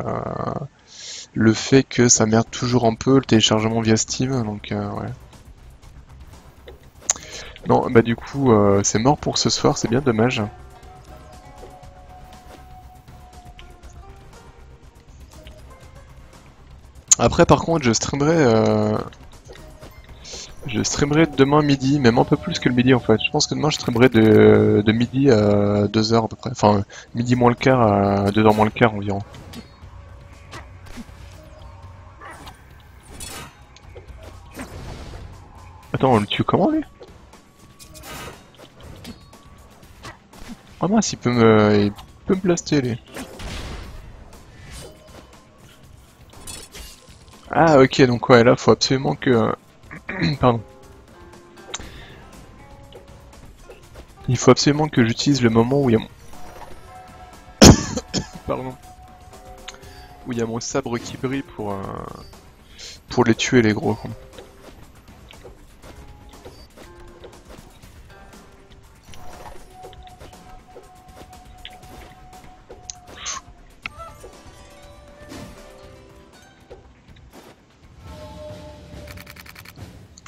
Speaker 1: le fait que ça merde toujours un peu le téléchargement via Steam, donc euh, ouais. Non, bah du coup, euh, c'est mort pour ce soir, c'est bien dommage. Après, par contre, je streamerai, je streamerai demain midi, même un peu plus que le midi en fait. Je pense que demain je streamerai de, de midi à 2h à peu près. Enfin, midi moins le quart à 2h moins le quart environ. Attends, on le tue comment lui Ah mince, il peut me, il peut me blaster lui. Ah ok, donc ouais, là faut absolument que... Pardon. Il faut absolument que j'utilise le moment où il y a mon... Pardon. Où il mon sabre qui brille pour... euh, Pour les tuer les gros. quoi.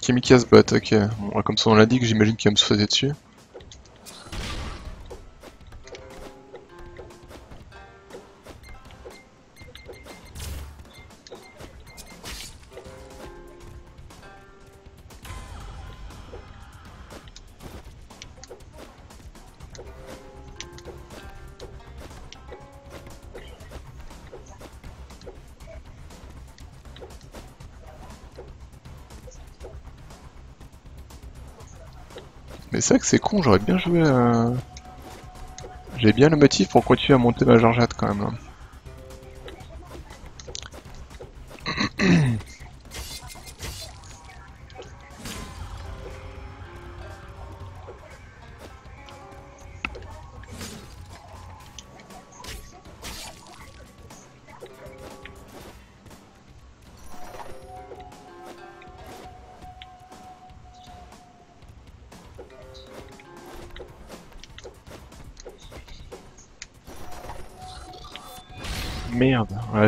Speaker 1: Kamikaze bot, ok. Bon, comme son nom l'indique, j'imagine qu'il va me sauter dessus. C'est vrai que c'est con, j'aurais bien joué à... J'ai bien le motif pour continuer à monter ma Georgette quand même. là.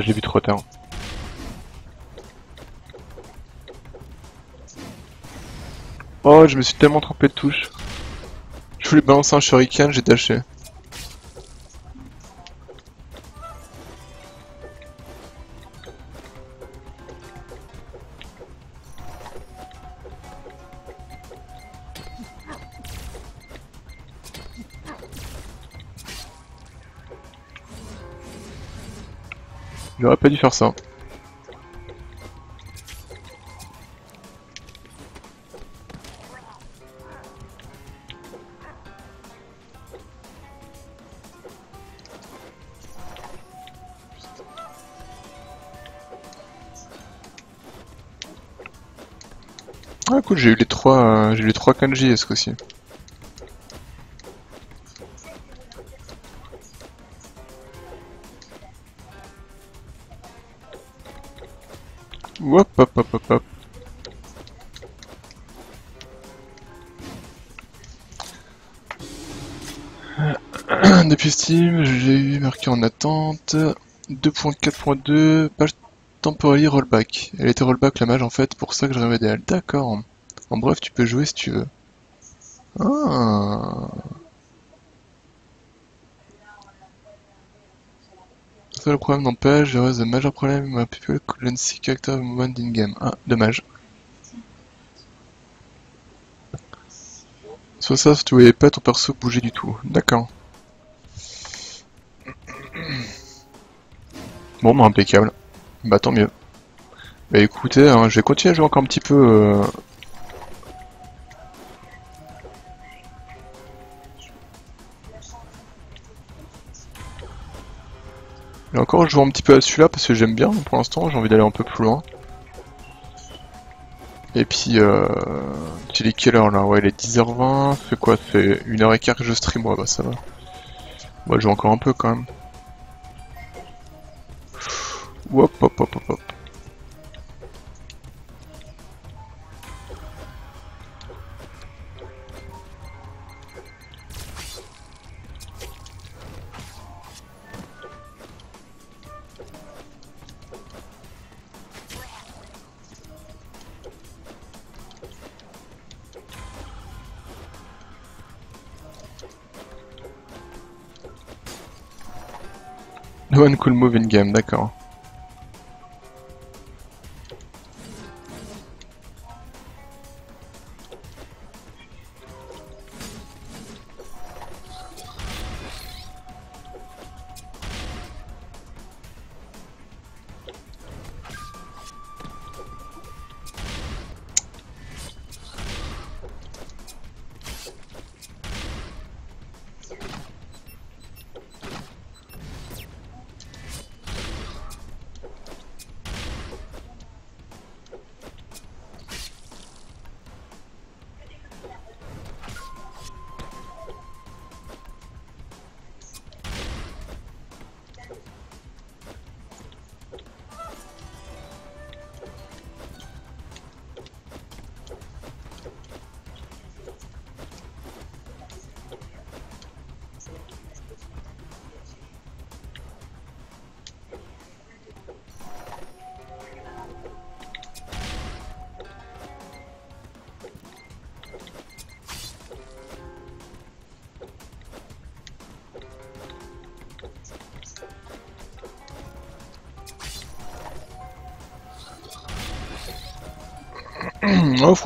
Speaker 1: L'ai vu trop tard. Oh, je me suis tellement trompé de touche. Je voulais balancer un shuriken, j'ai dashé. J'aurais pas dû faire ça. Ah cool, j'ai eu les trois, euh, j'ai eu trois kanji ce coup-ci. Steam, j'ai eu marqué en attente 2.4.2 page temporary rollback. Elle était rollback la mage en fait, pour ça que je rêvais d'elle. D'accord. En bref, tu peux jouer si tu veux. Ah. Ça le problème n'empêche, there was a major problem where people couldn't see character movement in game. Ah, dommage. Soit ça, tu voyais pas ton perso bouger du tout. D'accord. Bon, bah impeccable. Bah tant mieux. Bah écoutez, hein, je vais continuer à jouer encore un petit peu. Euh... Et encore, je joue un petit peu à celui-là parce que j'aime bien pour l'instant, j'ai envie d'aller un peu plus loin. Et puis, euh... il est quelle heure là? Ouais, il est 10h20, fait quoi? Fait 1h15 que je stream, ouais bah ça va. Moi, je joue encore un peu quand même. Hop hop hop hop hop. One could move in game, d'accord.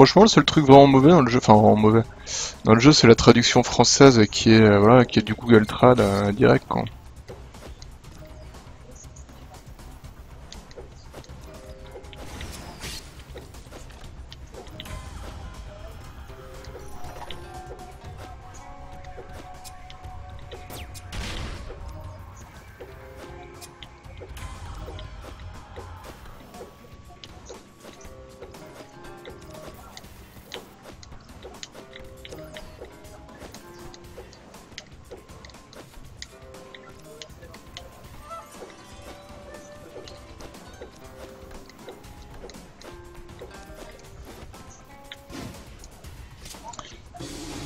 Speaker 1: Franchement, le seul truc vraiment mauvais dans le jeu, enfin mauvais, dans le jeu, c'est la traduction française qui est, euh, voilà, qui est du Google Trad euh, direct, quoi.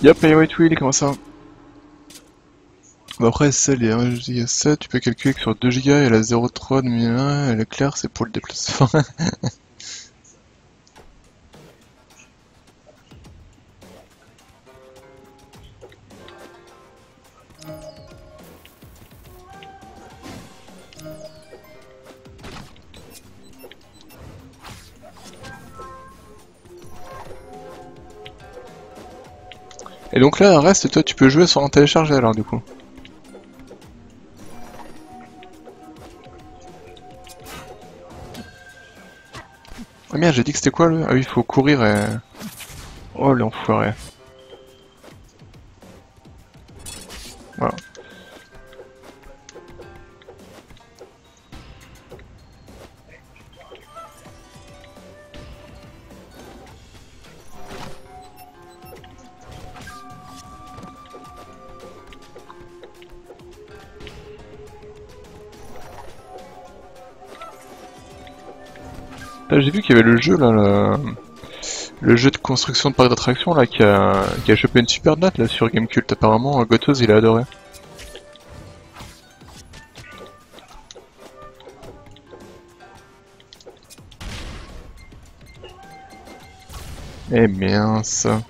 Speaker 1: Yep, Wait Wheel, comment ça bah après, celle est 1 Go 7, tu peux calculer que sur 2 Go, elle a 0.3 2001, elle est claire, c'est pour le déplacement. Et donc là, reste, toi, tu peux jouer sans en télécharger alors, du coup. Ah merde, j'ai dit que c'était quoi le? Ah oui, il faut courir et... Oh l'enfoiré. Le jeu là, le... jeu de construction de parc d'attraction là qui a... chopé une super note là sur Gamecult. Apparemment, Gotos il a adoré. Eh mince. Non,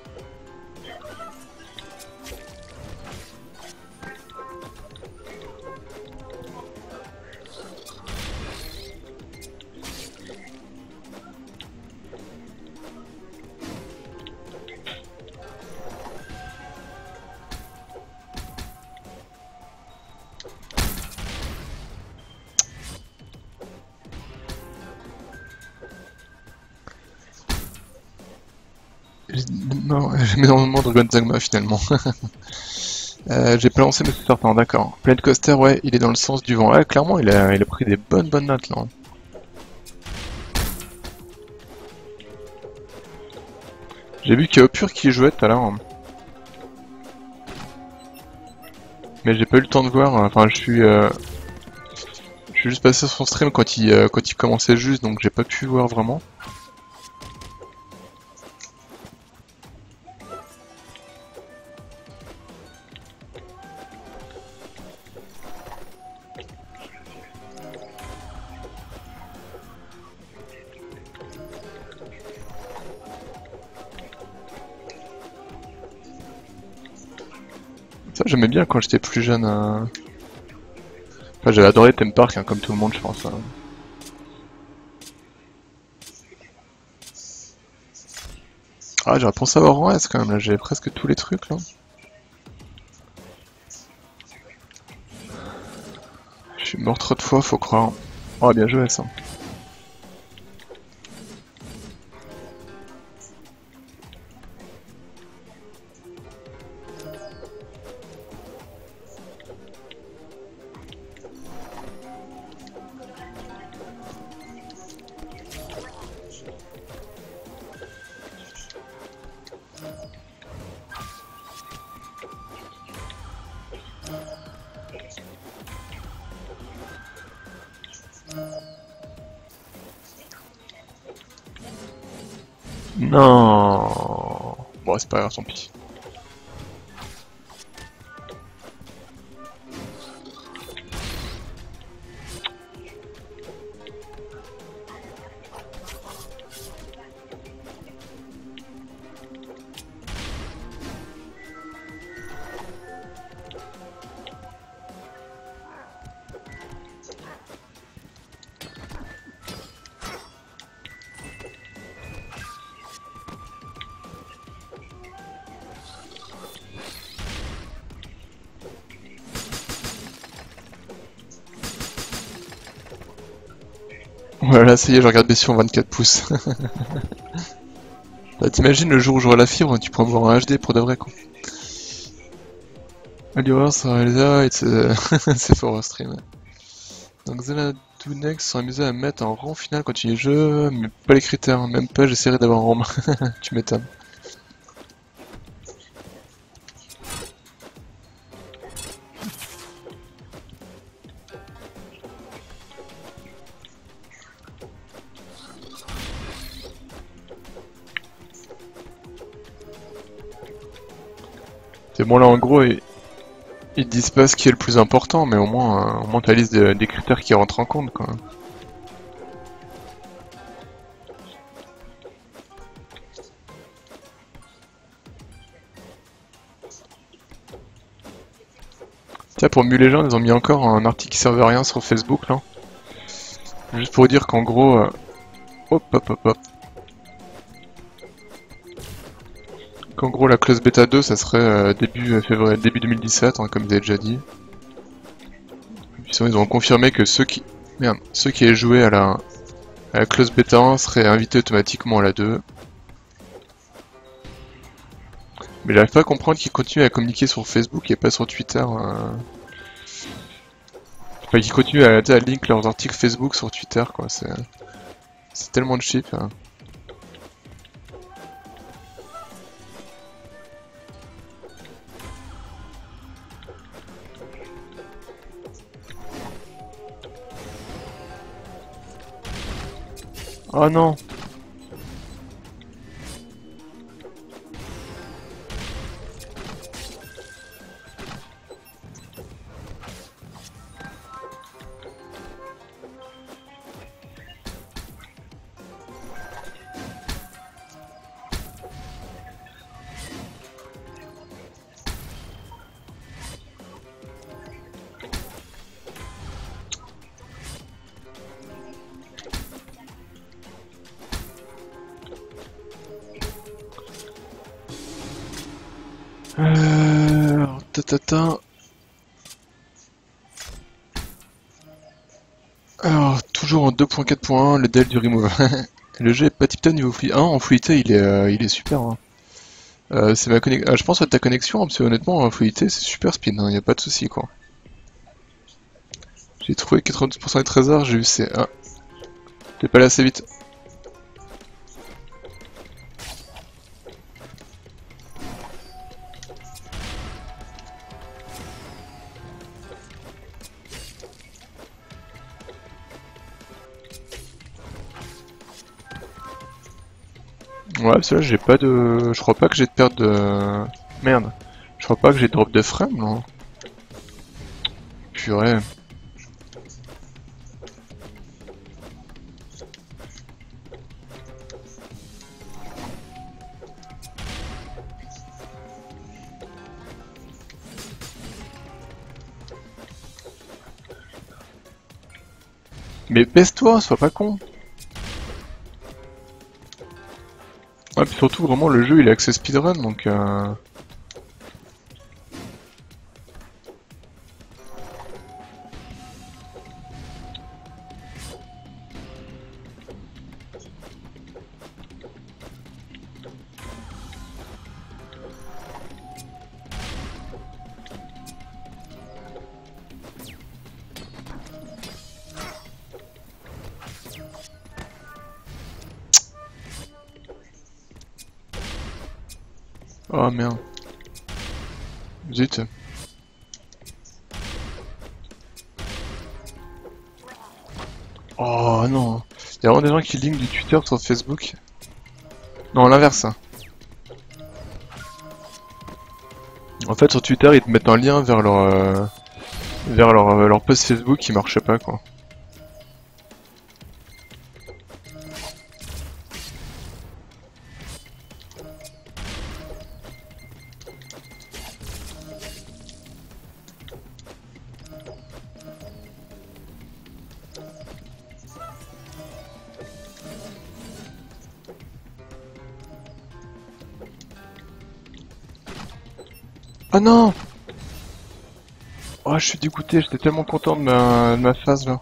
Speaker 1: le monde Gonzagma finalement. euh, j'ai pas lancé c'est certain, d'accord. Planet Coaster, ouais, il est dans le sens du vent. Ah, clairement, il a, il a pris des bonnes bonnes notes là. J'ai vu qu'il y a Opure qui jouait tout à l'heure. Mais j'ai pas eu le temps de voir, enfin je suis... Euh... Je suis juste passé sur son stream quand il, euh, quand il commençait juste, donc j'ai pas pu voir vraiment. Quand j'étais plus jeune. Euh... J'avais adoré Theme Park, hein, comme tout le monde, je pense. Hein. Ah, j'aurais pensé avoir en S quand même, là, j'ai presque tous les trucs, là. Je suis mort trop de fois, faut croire. Oh, bien joué, ça. Pas tant pis. Voilà, ça y est, je regarde Bessie en 24 pouces. bah, t'imagines le jour où j'aurai la fibre, tu pourras me voir en HD pour de vrai, quoi. Allure c'est fort stream. Donc Zelda Do Next sont amusés à mettre en rang final quand tu es jeu, mais pas les critères, même pas j'essaierai d'avoir un rang. tu m'étonnes. C'est bon là en gros ils, disent pas ce qui est le plus important mais au moins euh, au moins la liste des critères qui rentrent en compte quoi. Tiens pour mieux les gens ils ont mis encore un article qui servait à rien sur Facebook là. Juste pour dire qu'en gros euh, hop hop hop hop qu'en gros la clause bêta 2 ça serait euh, début février, début 2017, hein, comme ils avaient déjà dit. Ils ont confirmé que ceux qui, merde, ceux qui aient joué à la, à la bêta 1 seraient invités automatiquement à la 2. Mais j'arrive pas à comprendre qu'ils continuent à communiquer sur Facebook et pas sur Twitter. Enfin, qu'ils continuent à, à link leurs articles Facebook sur Twitter, quoi. C'est, tellement cheap. Hein. Oh non Euh... Alors, toujours en 2.4.1, le del du remove. le jeu est pas tip niveau fluidité. en fluidité, il est, euh, il est super. Hein. Euh, c'est ma connexion. Ah, je pense à ta connexion, hein, parce que honnêtement, en fluidité, c'est super speed, il hein, a pas de souci quoi. J'ai trouvé 92% des trésors, j'ai eu c Ah. T'es pas là assez vite. Là j'ai pas de... Je crois pas que j'ai de perte de... Merde. Je crois pas que j'ai de drop de frame, non Purée. Mais baisse-toi, sois pas con Surtout, vraiment, le jeu il est accès speedrun donc. Euh... Linkent du Twitter sur Facebook. Non, l'inverse. En fait, sur Twitter, ils te mettent un lien vers leur, euh, vers leur, euh, leur post Facebook qui marche pas, quoi. Oh non Oh, je suis dégoûté, j'étais tellement content de ma, de phase là.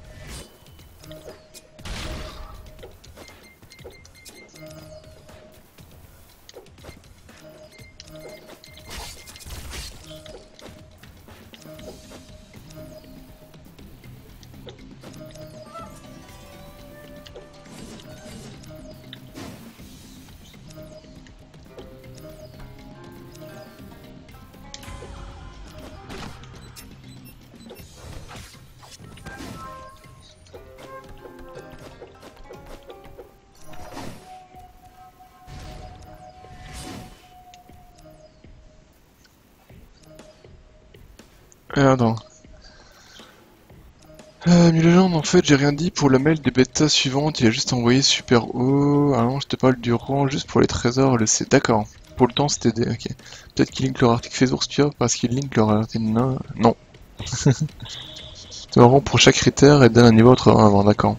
Speaker 1: Fait, j'ai rien dit pour le mail des bêtas suivantes, il a juste envoyé super haut. Ah non, je te parle du rang juste pour les trésors, le C. D'accord. Pour le temps, c'était des. Ok. Peut-être qu'il link leur article Facebook Spire parce qu'il link leur article. Non. Non. c'est marrant pour chaque critère et donne un niveau autre avant, d'accord.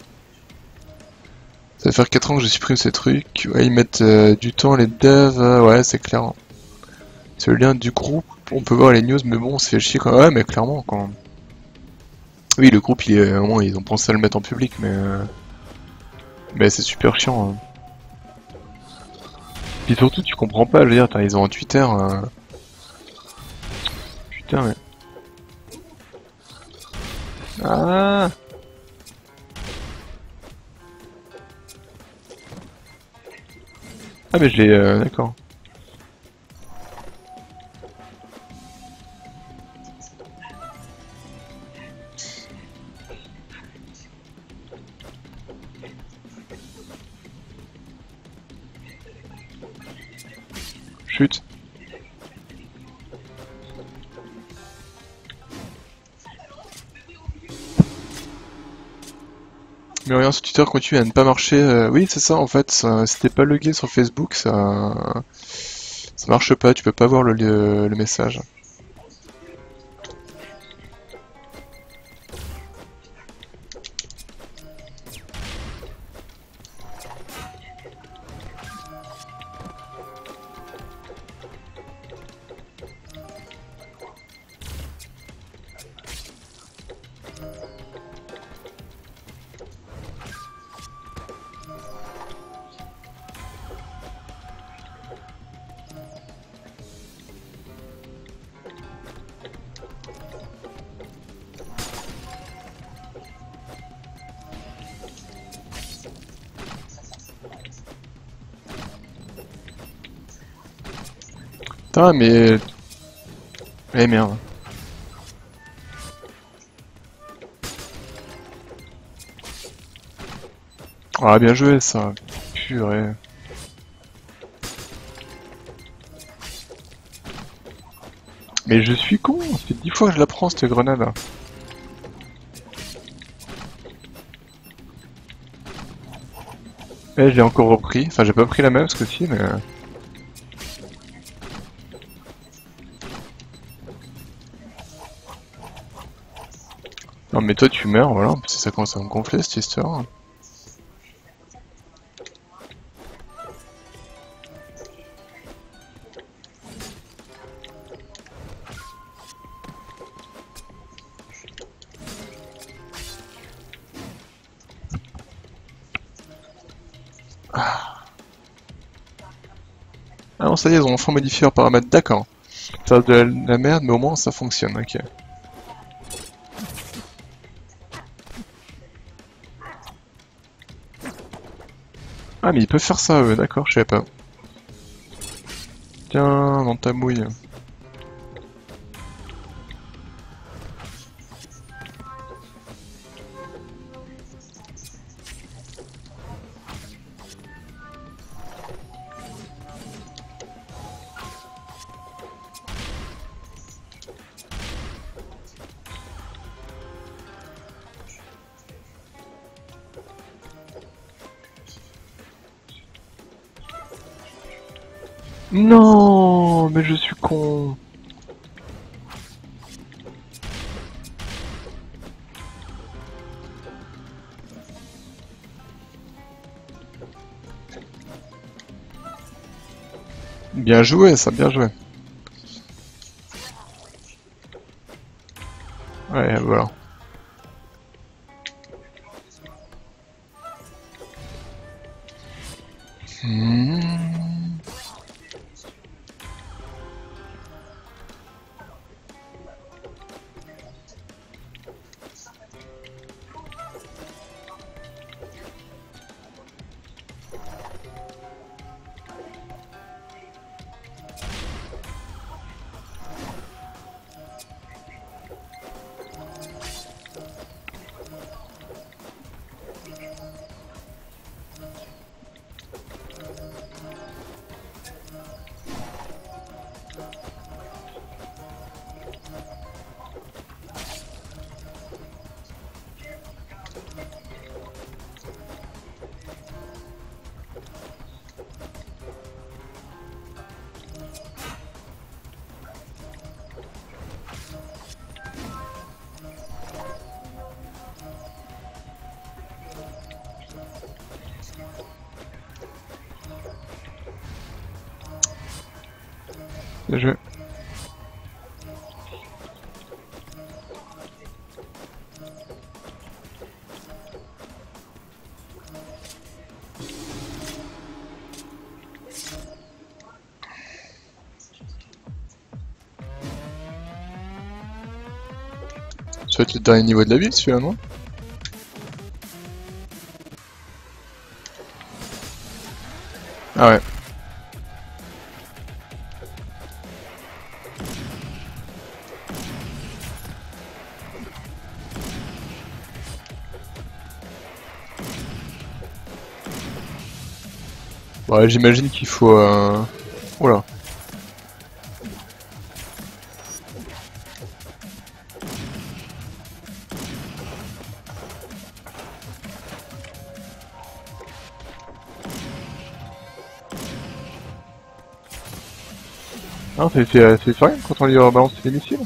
Speaker 1: Ça va faire 4 ans que je supprime ces trucs. Ouais, ils mettent euh, du temps, les devs. Euh, ouais, c'est clair. C'est le lien du groupe, on peut voir les news, mais bon, c'est chier quand même, mais clairement, quand... Oui, le groupe, il est, ils ont pensé à le mettre en public, mais... euh, Mais c'est super chiant. Hein. Puis surtout, tu comprends pas, je veux dire, ils ont un Twitter... euh, Putain, mais... Ah Ah mais je l'ai... euh, D'accord. Continue à ne pas marcher. euh, oui, c'est ça en fait. ça- Si t'es pas logué sur Facebook, ça, ça marche pas. Tu peux pas voir le message. Putain, mais... Eh merde. Ah, bien joué ça. Purée. Mais je suis con, ça fait dix fois que je la prends cette grenade. Eh, je l'ai encore repris. Enfin, j'ai pas pris la même ce coup-ci, mais... tu voilà, parce ça commence à me gonfler cette histoire. Ah non, ça y est, ils ont enfin modifié leurs paramètres, d'accord. Ça de la merde, mais au moins ça fonctionne, ok. Ah mais ils peuvent faire ça, eux, d'accord, je savais pas. Tiens, dans ta mouille. Bien joué, ça, bien joué. Bien le dernier niveau de la ville celui-là, non? Ah ouais. J'imagine qu'il faut... Euh... Oula. Non, c'est rien quand on lui balance les missiles.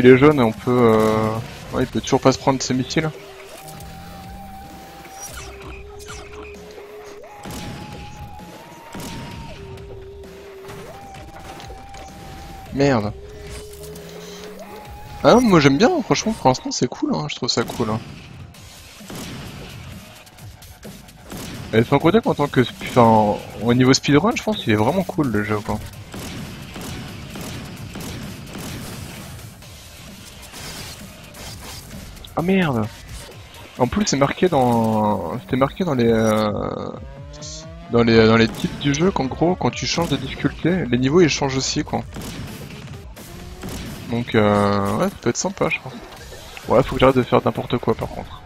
Speaker 1: Qu'il est jaune, on peut... Euh... Il peut toujours pas se prendre ses missiles. Merde. Ah non, moi j'aime bien, franchement, pour l'instant c'est cool, hein, je trouve ça cool. Hein. Et sans compter qu'en tant que... Enfin, au niveau speedrun, je pense qu'il est vraiment cool le jeu, quoi. Ah merde En plus c'est marqué dans... C'était marqué dans les... Euh, dans les dans les types du jeu qu'en gros quand tu changes de difficulté, les niveaux ils changent aussi quoi. Donc euh... ouais ça peut être sympa je pense. Ouais faut que j'arrête de faire n'importe quoi par contre.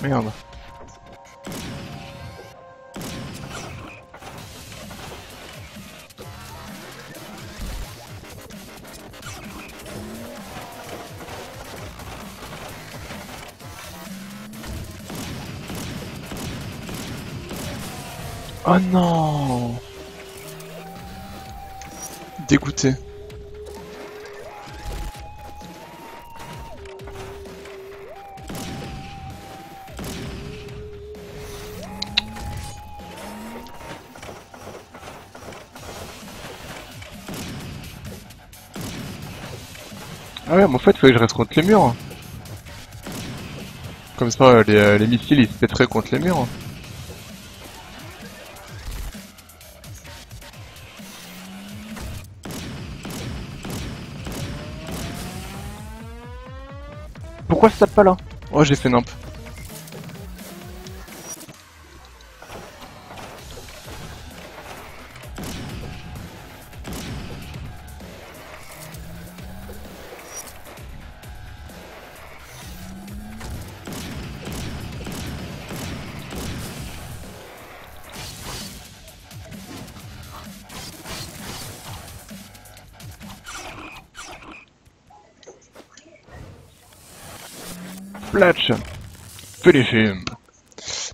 Speaker 1: Merde. Oh non Dégoûté. En fait, il fallait que je reste contre les murs. Comme ça, les, euh, les missiles, ils se pèteraient contre les murs. Pourquoi ça tape pas là? Oh, j'ai fait nimp.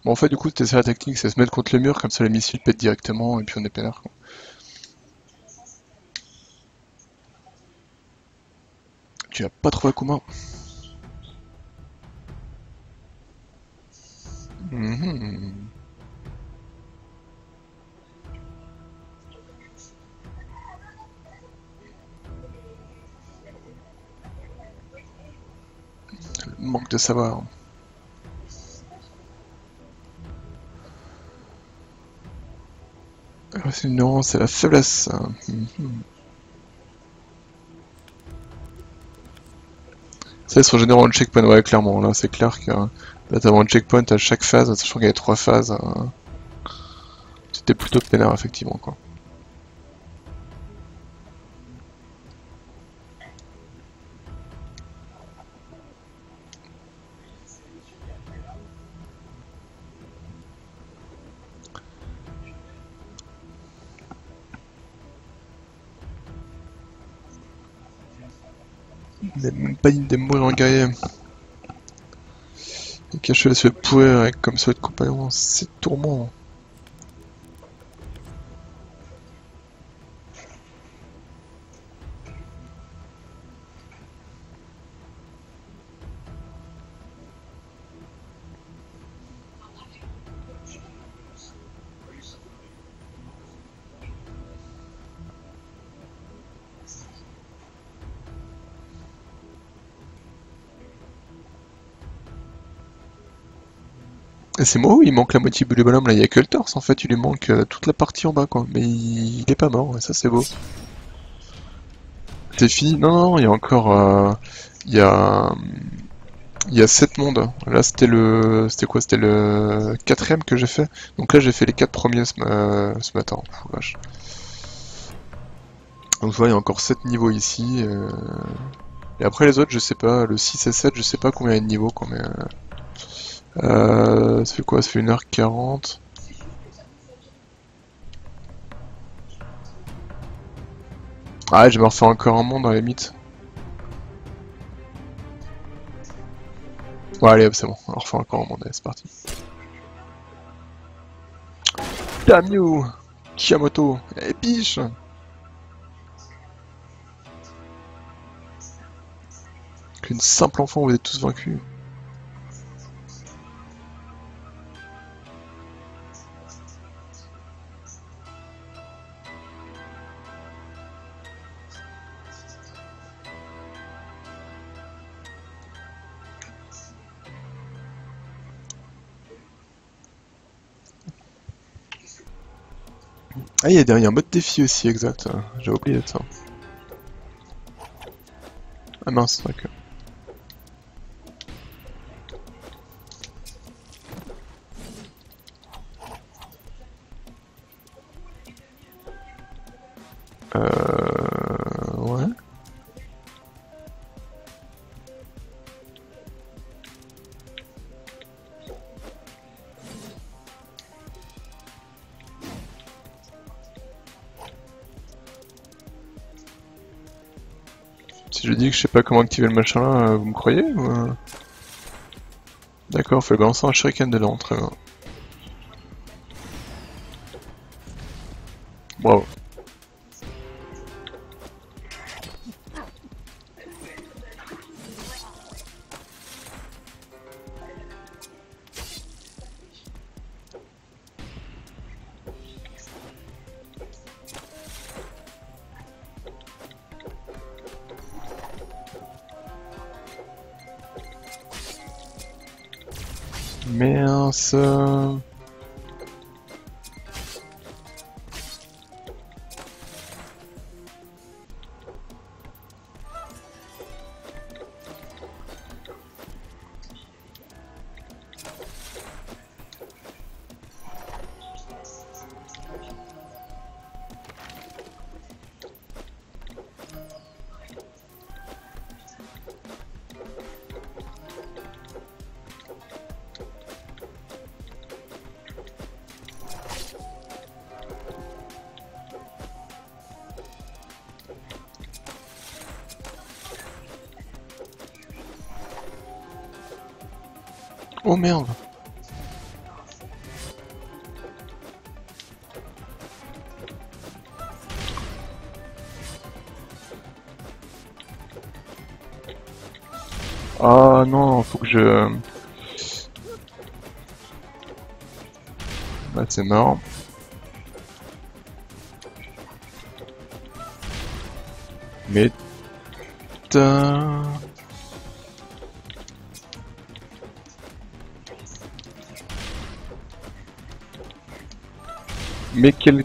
Speaker 1: Bon, en fait, du coup, c'était ça la technique, c'est se mettre contre le mur, comme ça les missiles pètent directement, et puis on est peinard, quoi. Tu as pas trouvé Akuma Mhm. manque de savoir. Sinon, c'est la faiblesse. Ça, ils se régénèrent en checkpoint, ouais, clairement. Là, c'est clair que là, t'avais un checkpoint à chaque phase, sachant qu'il y avait trois phases. Hein. C'était plutôt pénard, effectivement, quoi. Cacher se pourrir avec comme ça de compagnon, c'est tourment. C'est moi il manque la moitié du bonhomme là, il y a que le torse en fait, il lui manque euh, toute la partie en bas quoi, mais il, est pas mort, ça c'est beau. C'est fini Non, non, il y a encore... Euh, il y a... Il y a 7 mondes. Là c'était le... C'était quoi C'était le quatrième que j'ai fait. Donc là j'ai fait les 4 premiers ce, euh, matin. Donc tu vois, il y a encore 7 niveaux ici. Et après les autres, je sais pas. Le 6 et 7, je sais pas combien il y a de niveaux quand même. Euh, ça fait quoi? Ça fait 1h40. Ah, je me refais encore un monde dans les mythes. Ouais, allez, c'est bon, on refait encore un monde, allez, c'est parti. Damn you Kiamoto Et biche Qu'une simple enfant, vous êtes tous vaincus. Ah, il y a derrière un mode défi aussi, exact. J'ai oublié de ça. Ah mince, d'accord. Euh... je sais pas comment activer le machin là, euh, vous me croyez ou... Euh? D'accord, faut balancer un shuriken dedans, très bien. C'est mort. Mais... Mais quel...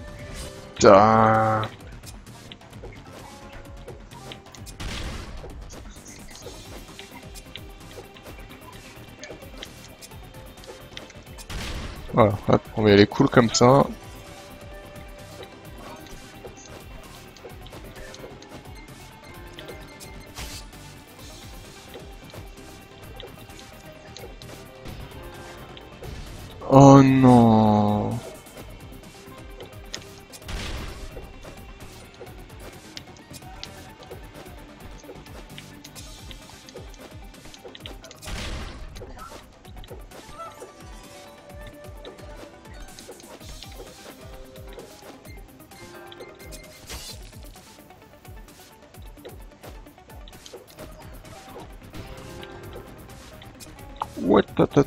Speaker 1: Voilà, on va y aller cool comme ça.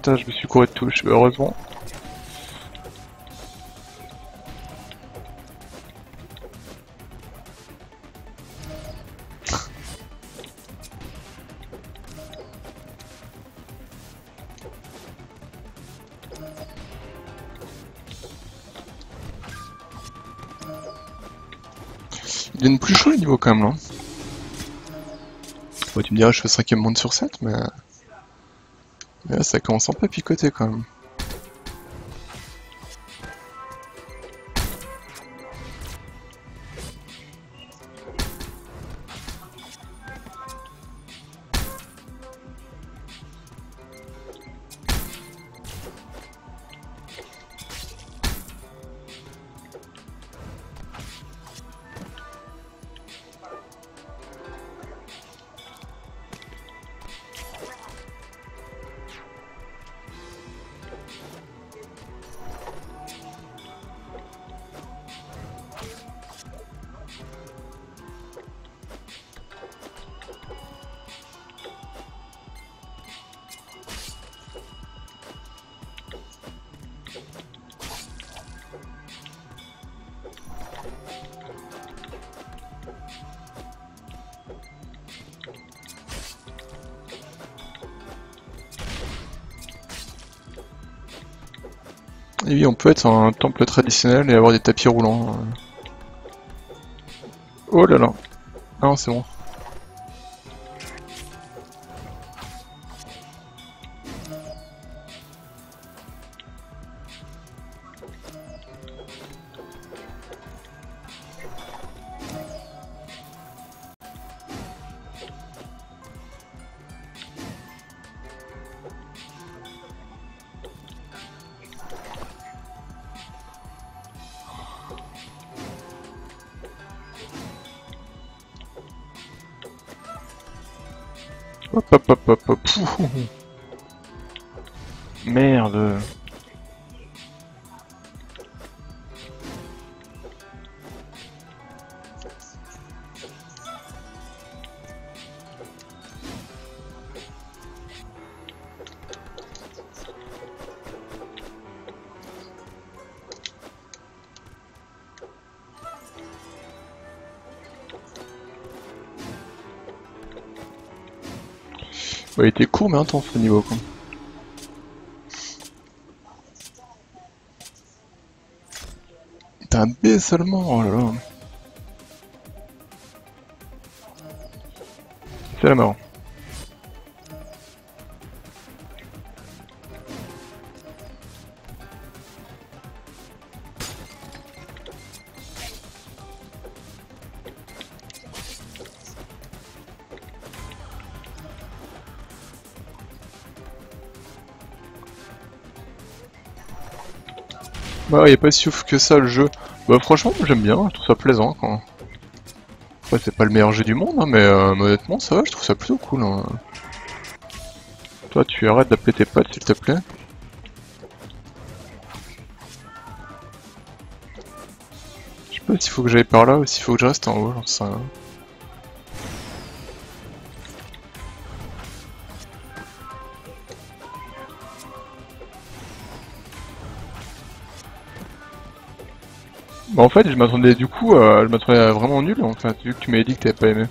Speaker 1: Je me suis couru de touche, heureusement. Il deviennent plus chaud les niveaux quand même là. Tu me diras je fais 5ème monde sur 7 mais... ça commence un peu à picoter quand même. Peut être un temple traditionnel et avoir des tapis roulants. euh. Oh là là. Non, c'est bon. Court mais intense ce niveau quoi. T'as un B seulement, oh là là. C'est la mort. Bah, il est pas si ouf que ça le jeu. Bah, franchement, j'aime bien, je trouve ça plaisant quand. Ouais, c'est pas le meilleur jeu du monde, hein, mais, euh, honnêtement, ça va, je trouve ça plutôt cool. hein. Toi, tu arrêtes d'appeler tes potes, s'il te plaît. Je sais pas s'il faut que j'aille par là ou s'il faut que je reste en haut, j'en sais. En fait, je m'attendais du coup, euh, je m'attendais vraiment nul en fait, vu que tu m'avais dit que t'avais pas aimé.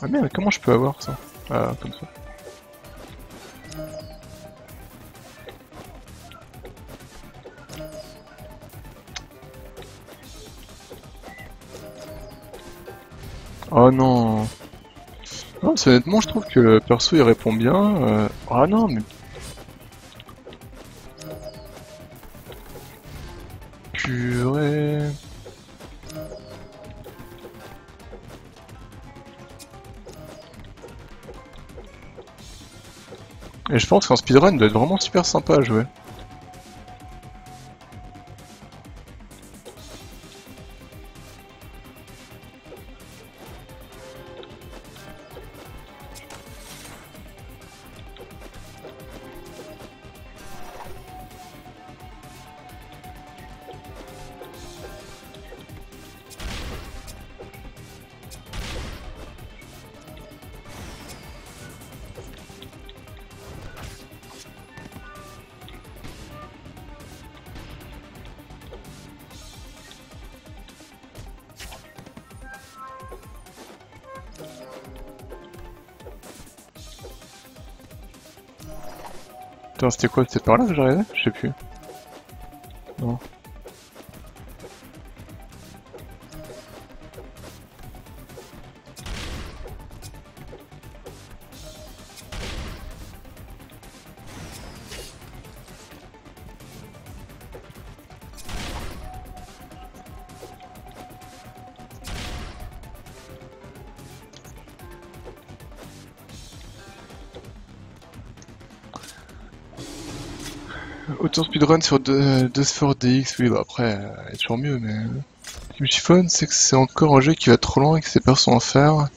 Speaker 1: Ah merde, comment je peux avoir ça? Ah, comme ça. Oh non Non, honnêtement, je trouve que le perso il répond bien. Euh... Ah non, mais... Purée... Et je pense qu'en speedrun doit être vraiment super sympa à jouer. C'était quoi C'était par là que j'arrivais Je sais plus. Speedrun sur 2 sphères DX, oui, bah après, euh, il est toujours mieux, mais. Ce qui me chiffonne, c'est que c'est encore un jeu qui va trop loin et que c'est personne à faire.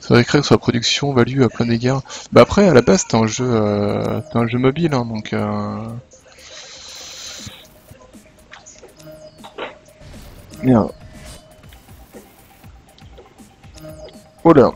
Speaker 1: Ça va écrire sur la production, value à plein d'égards. Bah après, à la base, c'était un jeu, euh, un jeu mobile, hein, donc. Euh... Merde. Oh là.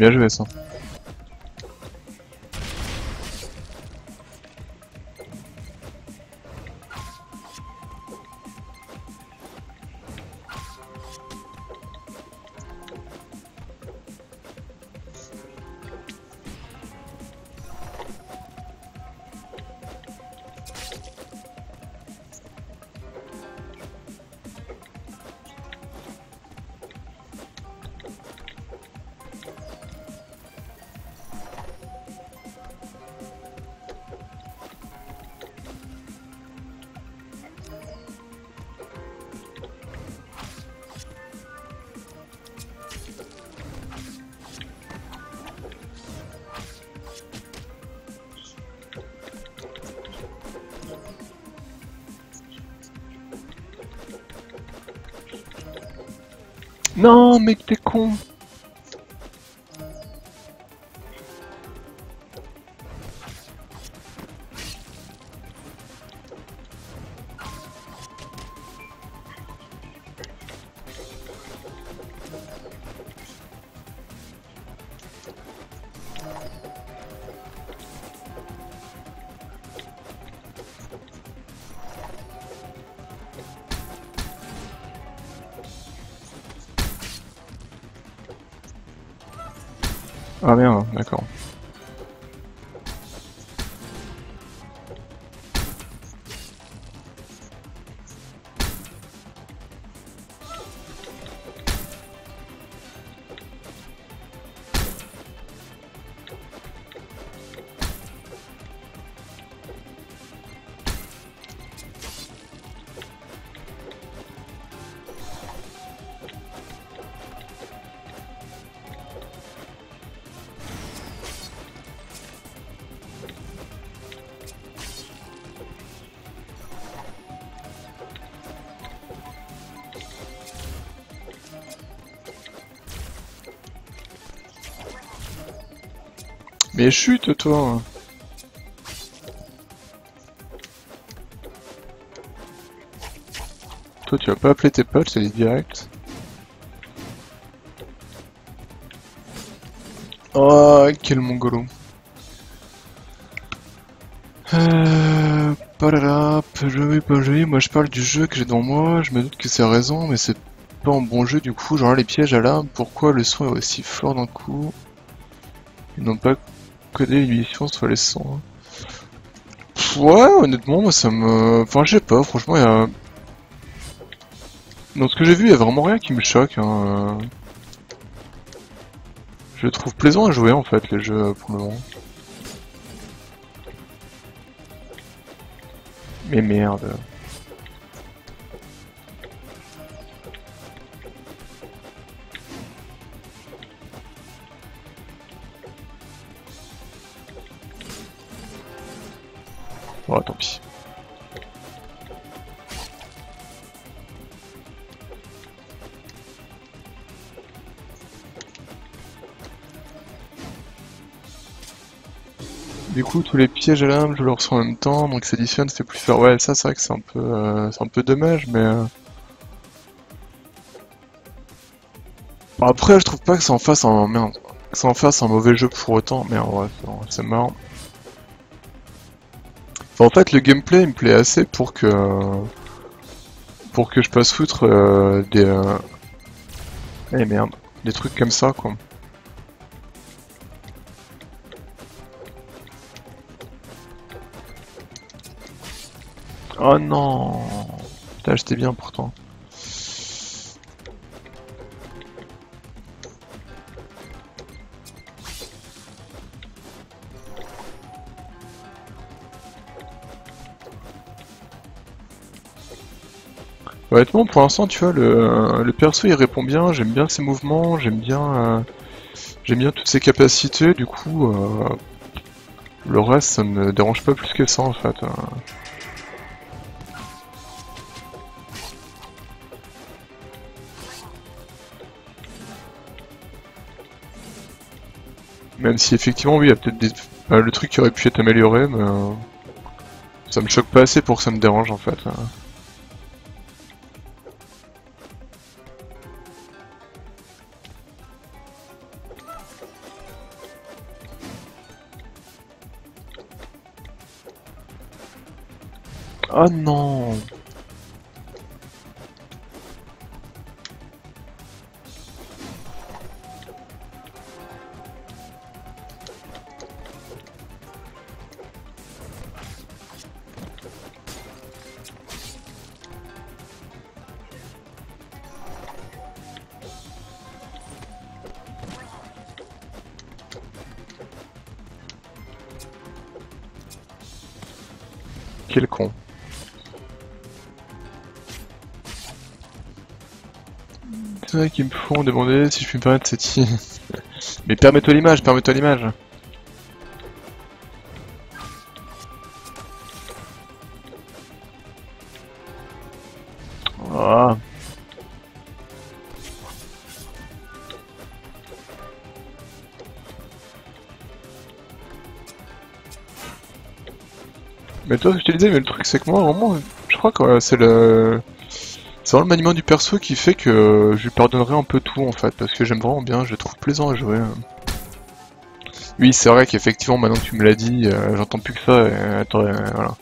Speaker 1: Bien joué ça. Mec, t'es con. Mais chute toi Toi tu vas pas appeler tes potes, c'est direct. Oh quel mongolo. Euh... Joli, pas joli. Moi je parle du jeu que j'ai devant moi, je me doute que c'est raison, mais c'est pas un bon jeu du coup. Genre les pièges à l'arme, pourquoi le son est aussi fort d'un coup? Ils n'ont pas codé l'émission soit les sons. Ouais, honnêtement, moi ça me. Enfin, je sais pas, franchement, il y a. Dans ce que j'ai vu, il y a vraiment rien qui me choque. Hein. Je trouve plaisant à jouer en fait, les jeux pour le moment. Mais merde. Tous les pièges à l'âme, je le ressens en même temps, donc ça additionne, c'est plus faire. Ouais, ça, c'est vrai que c'est un peu, euh, c'est un peu dommage, mais. Euh. après, je trouve pas que ça en fasse un en fasse un mauvais jeu pour autant. Mais ouais, c'est marrant. en fait, le gameplay il me plaît assez pour que pour que je passe foutre euh, des. Eh merde, des trucs comme ça, quoi. Oh non Putain, j'étais bien pourtant. Honnêtement, pour l'instant, tu vois, le, le, perso il répond bien, j'aime bien ses mouvements, j'aime bien, euh, j'aime bien toutes ses capacités, du coup, euh, le reste ça me dérange pas plus que ça en fait. Hein. Même si effectivement, oui, il y a peut-être. Bah, le truc qui aurait pu être amélioré, mais... Euh, ça me choque pas assez pour que ça me dérange en fait. Oh non Qu'ils me font demander si je puis me permettre cette... Mais permets-toi l'image, permets-toi l'image. Mais toi, je te disais, mais le truc c'est que moi, vraiment, je crois que c'est le... C'est vraiment le maniement du perso qui fait que je lui pardonnerai un peu tout en fait, parce que j'aime vraiment bien, je le trouve plaisant à jouer. Oui, c'est vrai qu'effectivement, maintenant que tu me l'as dit, euh, j'entends plus que ça, et, attends, euh, voilà.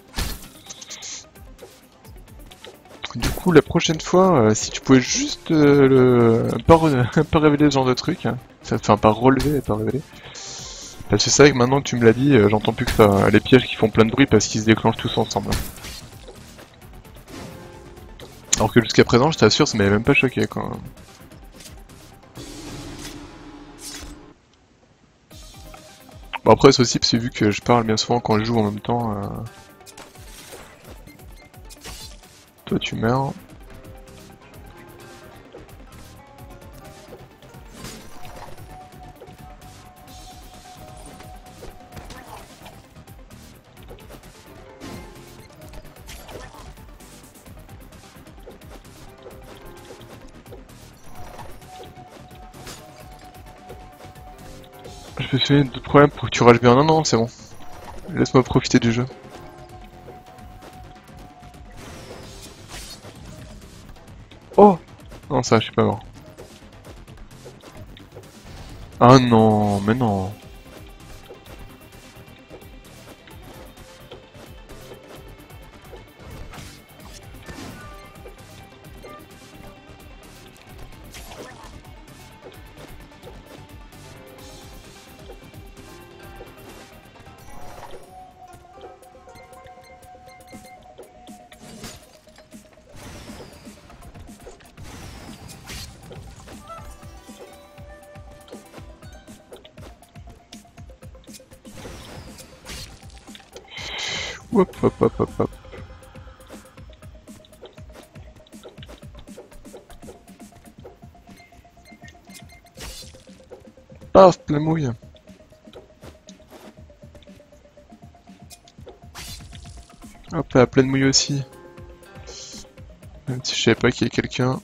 Speaker 1: Du coup, la prochaine fois, euh, si tu pouvais juste le... pas, pas révéler ce genre de truc, hein, enfin pas relever, pas révéler, parce que c'est vrai que maintenant que tu me l'as dit, euh, j'entends plus que ça. Hein. Les pièges qui font plein de bruit parce qu'ils se déclenchent tous ensemble. Alors que jusqu'à présent, je t'assure, ça m'avait même pas choqué quoi. Bon après c'est aussi parce que vu que je parle bien souvent quand je joue en même temps. Euh, toi tu meurs. Je me fais de problème pour que tu rages bien. Non, non, c'est bon. Laisse-moi profiter du jeu. Oh Non, ça, je suis pas mort. Ah non, mais non. Hop, hop, hop, hop. Paf, plein mouille. Hop là, pleine mouille aussi. Même si je savais pas qu'il y ait quelqu'un.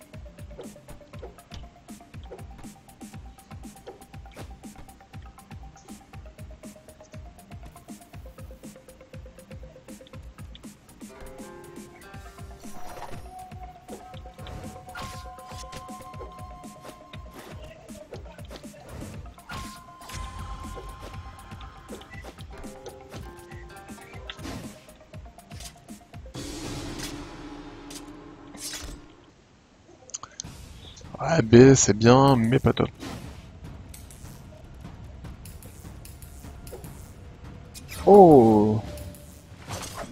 Speaker 1: C'est bien, mais pas top. Oh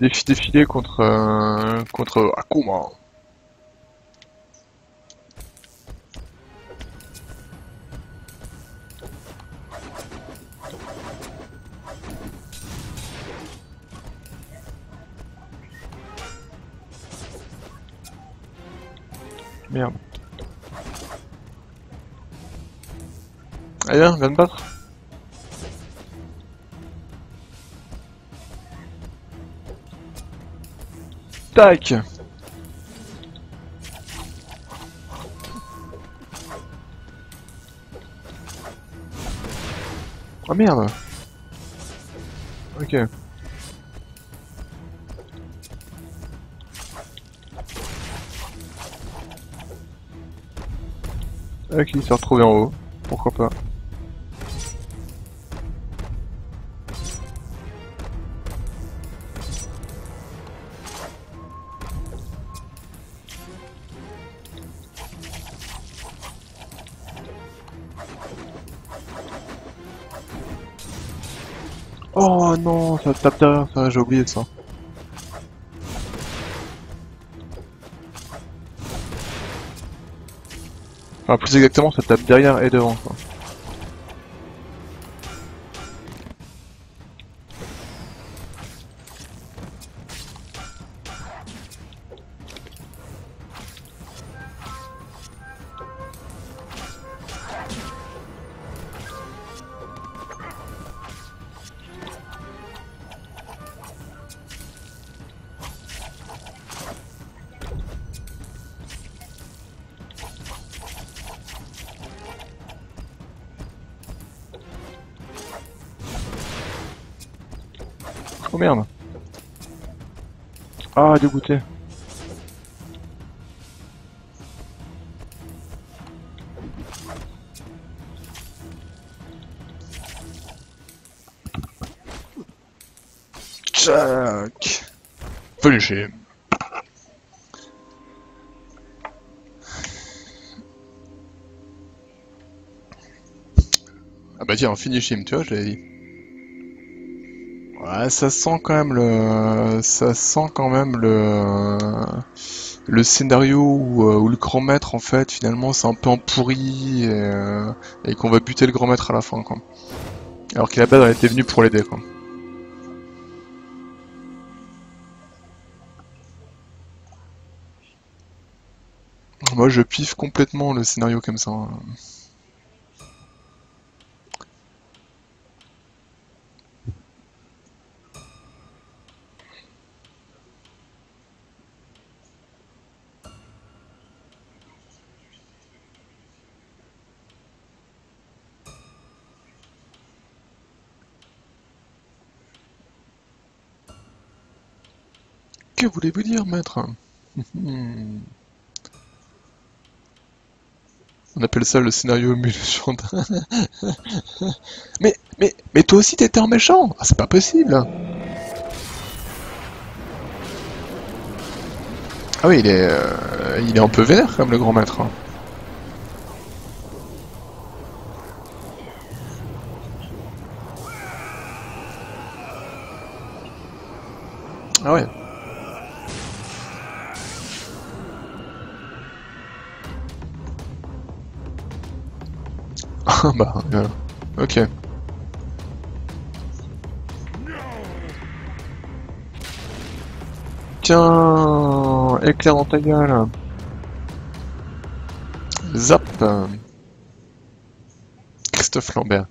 Speaker 1: Défi défilé contre euh, contre Akuma. Oh merde Ok. Ok, il s'est retrouvé en haut. Pourquoi pas. Ça tape derrière, ça, j'ai oublié ça. Enfin, plus exactement, ça tape derrière et devant. Dégoûté. Jack Finish him Ah bah tiens, finish him, tu vois, je l'avais dit. Ça sent quand même le, ça sent quand même le, le scénario où, euh, le grand maître en fait finalement c'est un peu en pourri et, euh, et qu'on va buter le grand maître à la fin quoi. Alors qu'il a base elle était venu pour l'aider quoi. Moi je piffe complètement le scénario comme ça. Voulez-vous dire, maître On appelle ça le scénario méchant. mais, mais, mais toi aussi t'étais en méchant ah, C'est pas possible Ah oui, il est, euh, il est un peu vénère comme le grand maître. Ah ouais. Ah bah, voilà. Ok. Tiens, éclair dans ta gueule. Zap. Christophe Lambert.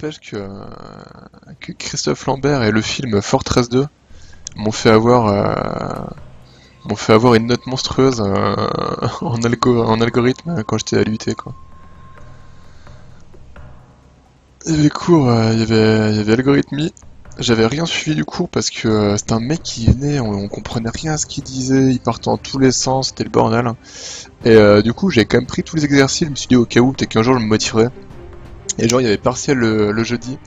Speaker 1: N'empêche que, que Christophe Lambert et le film Fortress 2 m'ont fait avoir euh, m'ont fait avoir une note monstrueuse euh, en, algo- en algorithme quand j'étais à l'UT quoi. Il y avait cours, euh, il y avait, il y avait algorithmie. J'avais rien suivi du cours parce que c'était un mec qui venait, on, comprenait rien à ce qu'il disait, il partait dans tous les sens, c'était le bordel. Et du coup, j'ai quand même pris tous les exercices, je me suis dit au cas où, peut-être qu'un jour je me motiverai. Et genre, il y avait partiel le, le jeudi.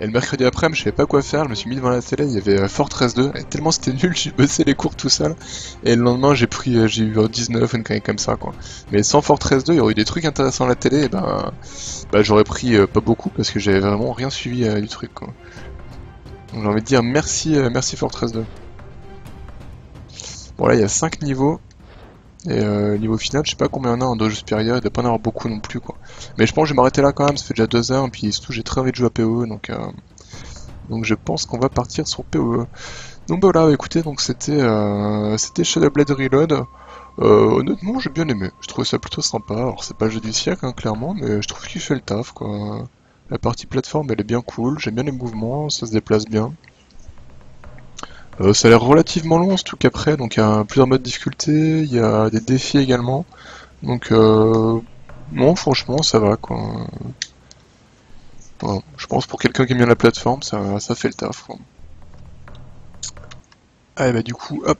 Speaker 1: Et le mercredi après, je savais pas quoi faire, je me suis mis devant la télé, il y avait euh, Fortress 2, et tellement c'était nul, j'ai bossé les cours tout seul. Et le lendemain, j'ai pris, euh, j'ai eu euh, 19, une comme ça, quoi. Mais sans Fortress 2, il y aurait eu des trucs intéressants à la télé, et ben, bah, j'aurais pris euh, pas beaucoup, parce que j'avais vraiment rien suivi euh, du truc, quoi. J'ai envie de dire merci, merci Fortress 2. Bon là, il y a 5 niveaux. Et euh, niveau final, je sais pas combien en a en Dojo supérieur, il doit pas en avoir beaucoup non plus quoi. Mais je pense que je vais m'arrêter là quand même, ça fait déjà 2 heures, et puis surtout j'ai très envie de jouer à PoE, donc, euh, donc je pense qu'on va partir sur PoE. Donc voilà, écoutez, donc c'était euh, c'était Shadow Blade Reload. Euh, honnêtement, j'ai bien aimé, je trouvais ça plutôt sympa. Alors c'est pas le jeu du siècle, hein, clairement, mais je trouve qu'il fait le taf quoi. La partie plateforme elle est bien cool, j'aime bien les mouvements, ça se déplace bien. Euh, ça a l'air relativement long ce truc après, donc il y a plusieurs modes de difficulté, il y a des défis également. Donc euh, non, franchement, ça va quoi. Je pense pour quelqu'un qui aime bien la plateforme, ça, ça fait le taf. Quoi. Allez bah du coup, hop,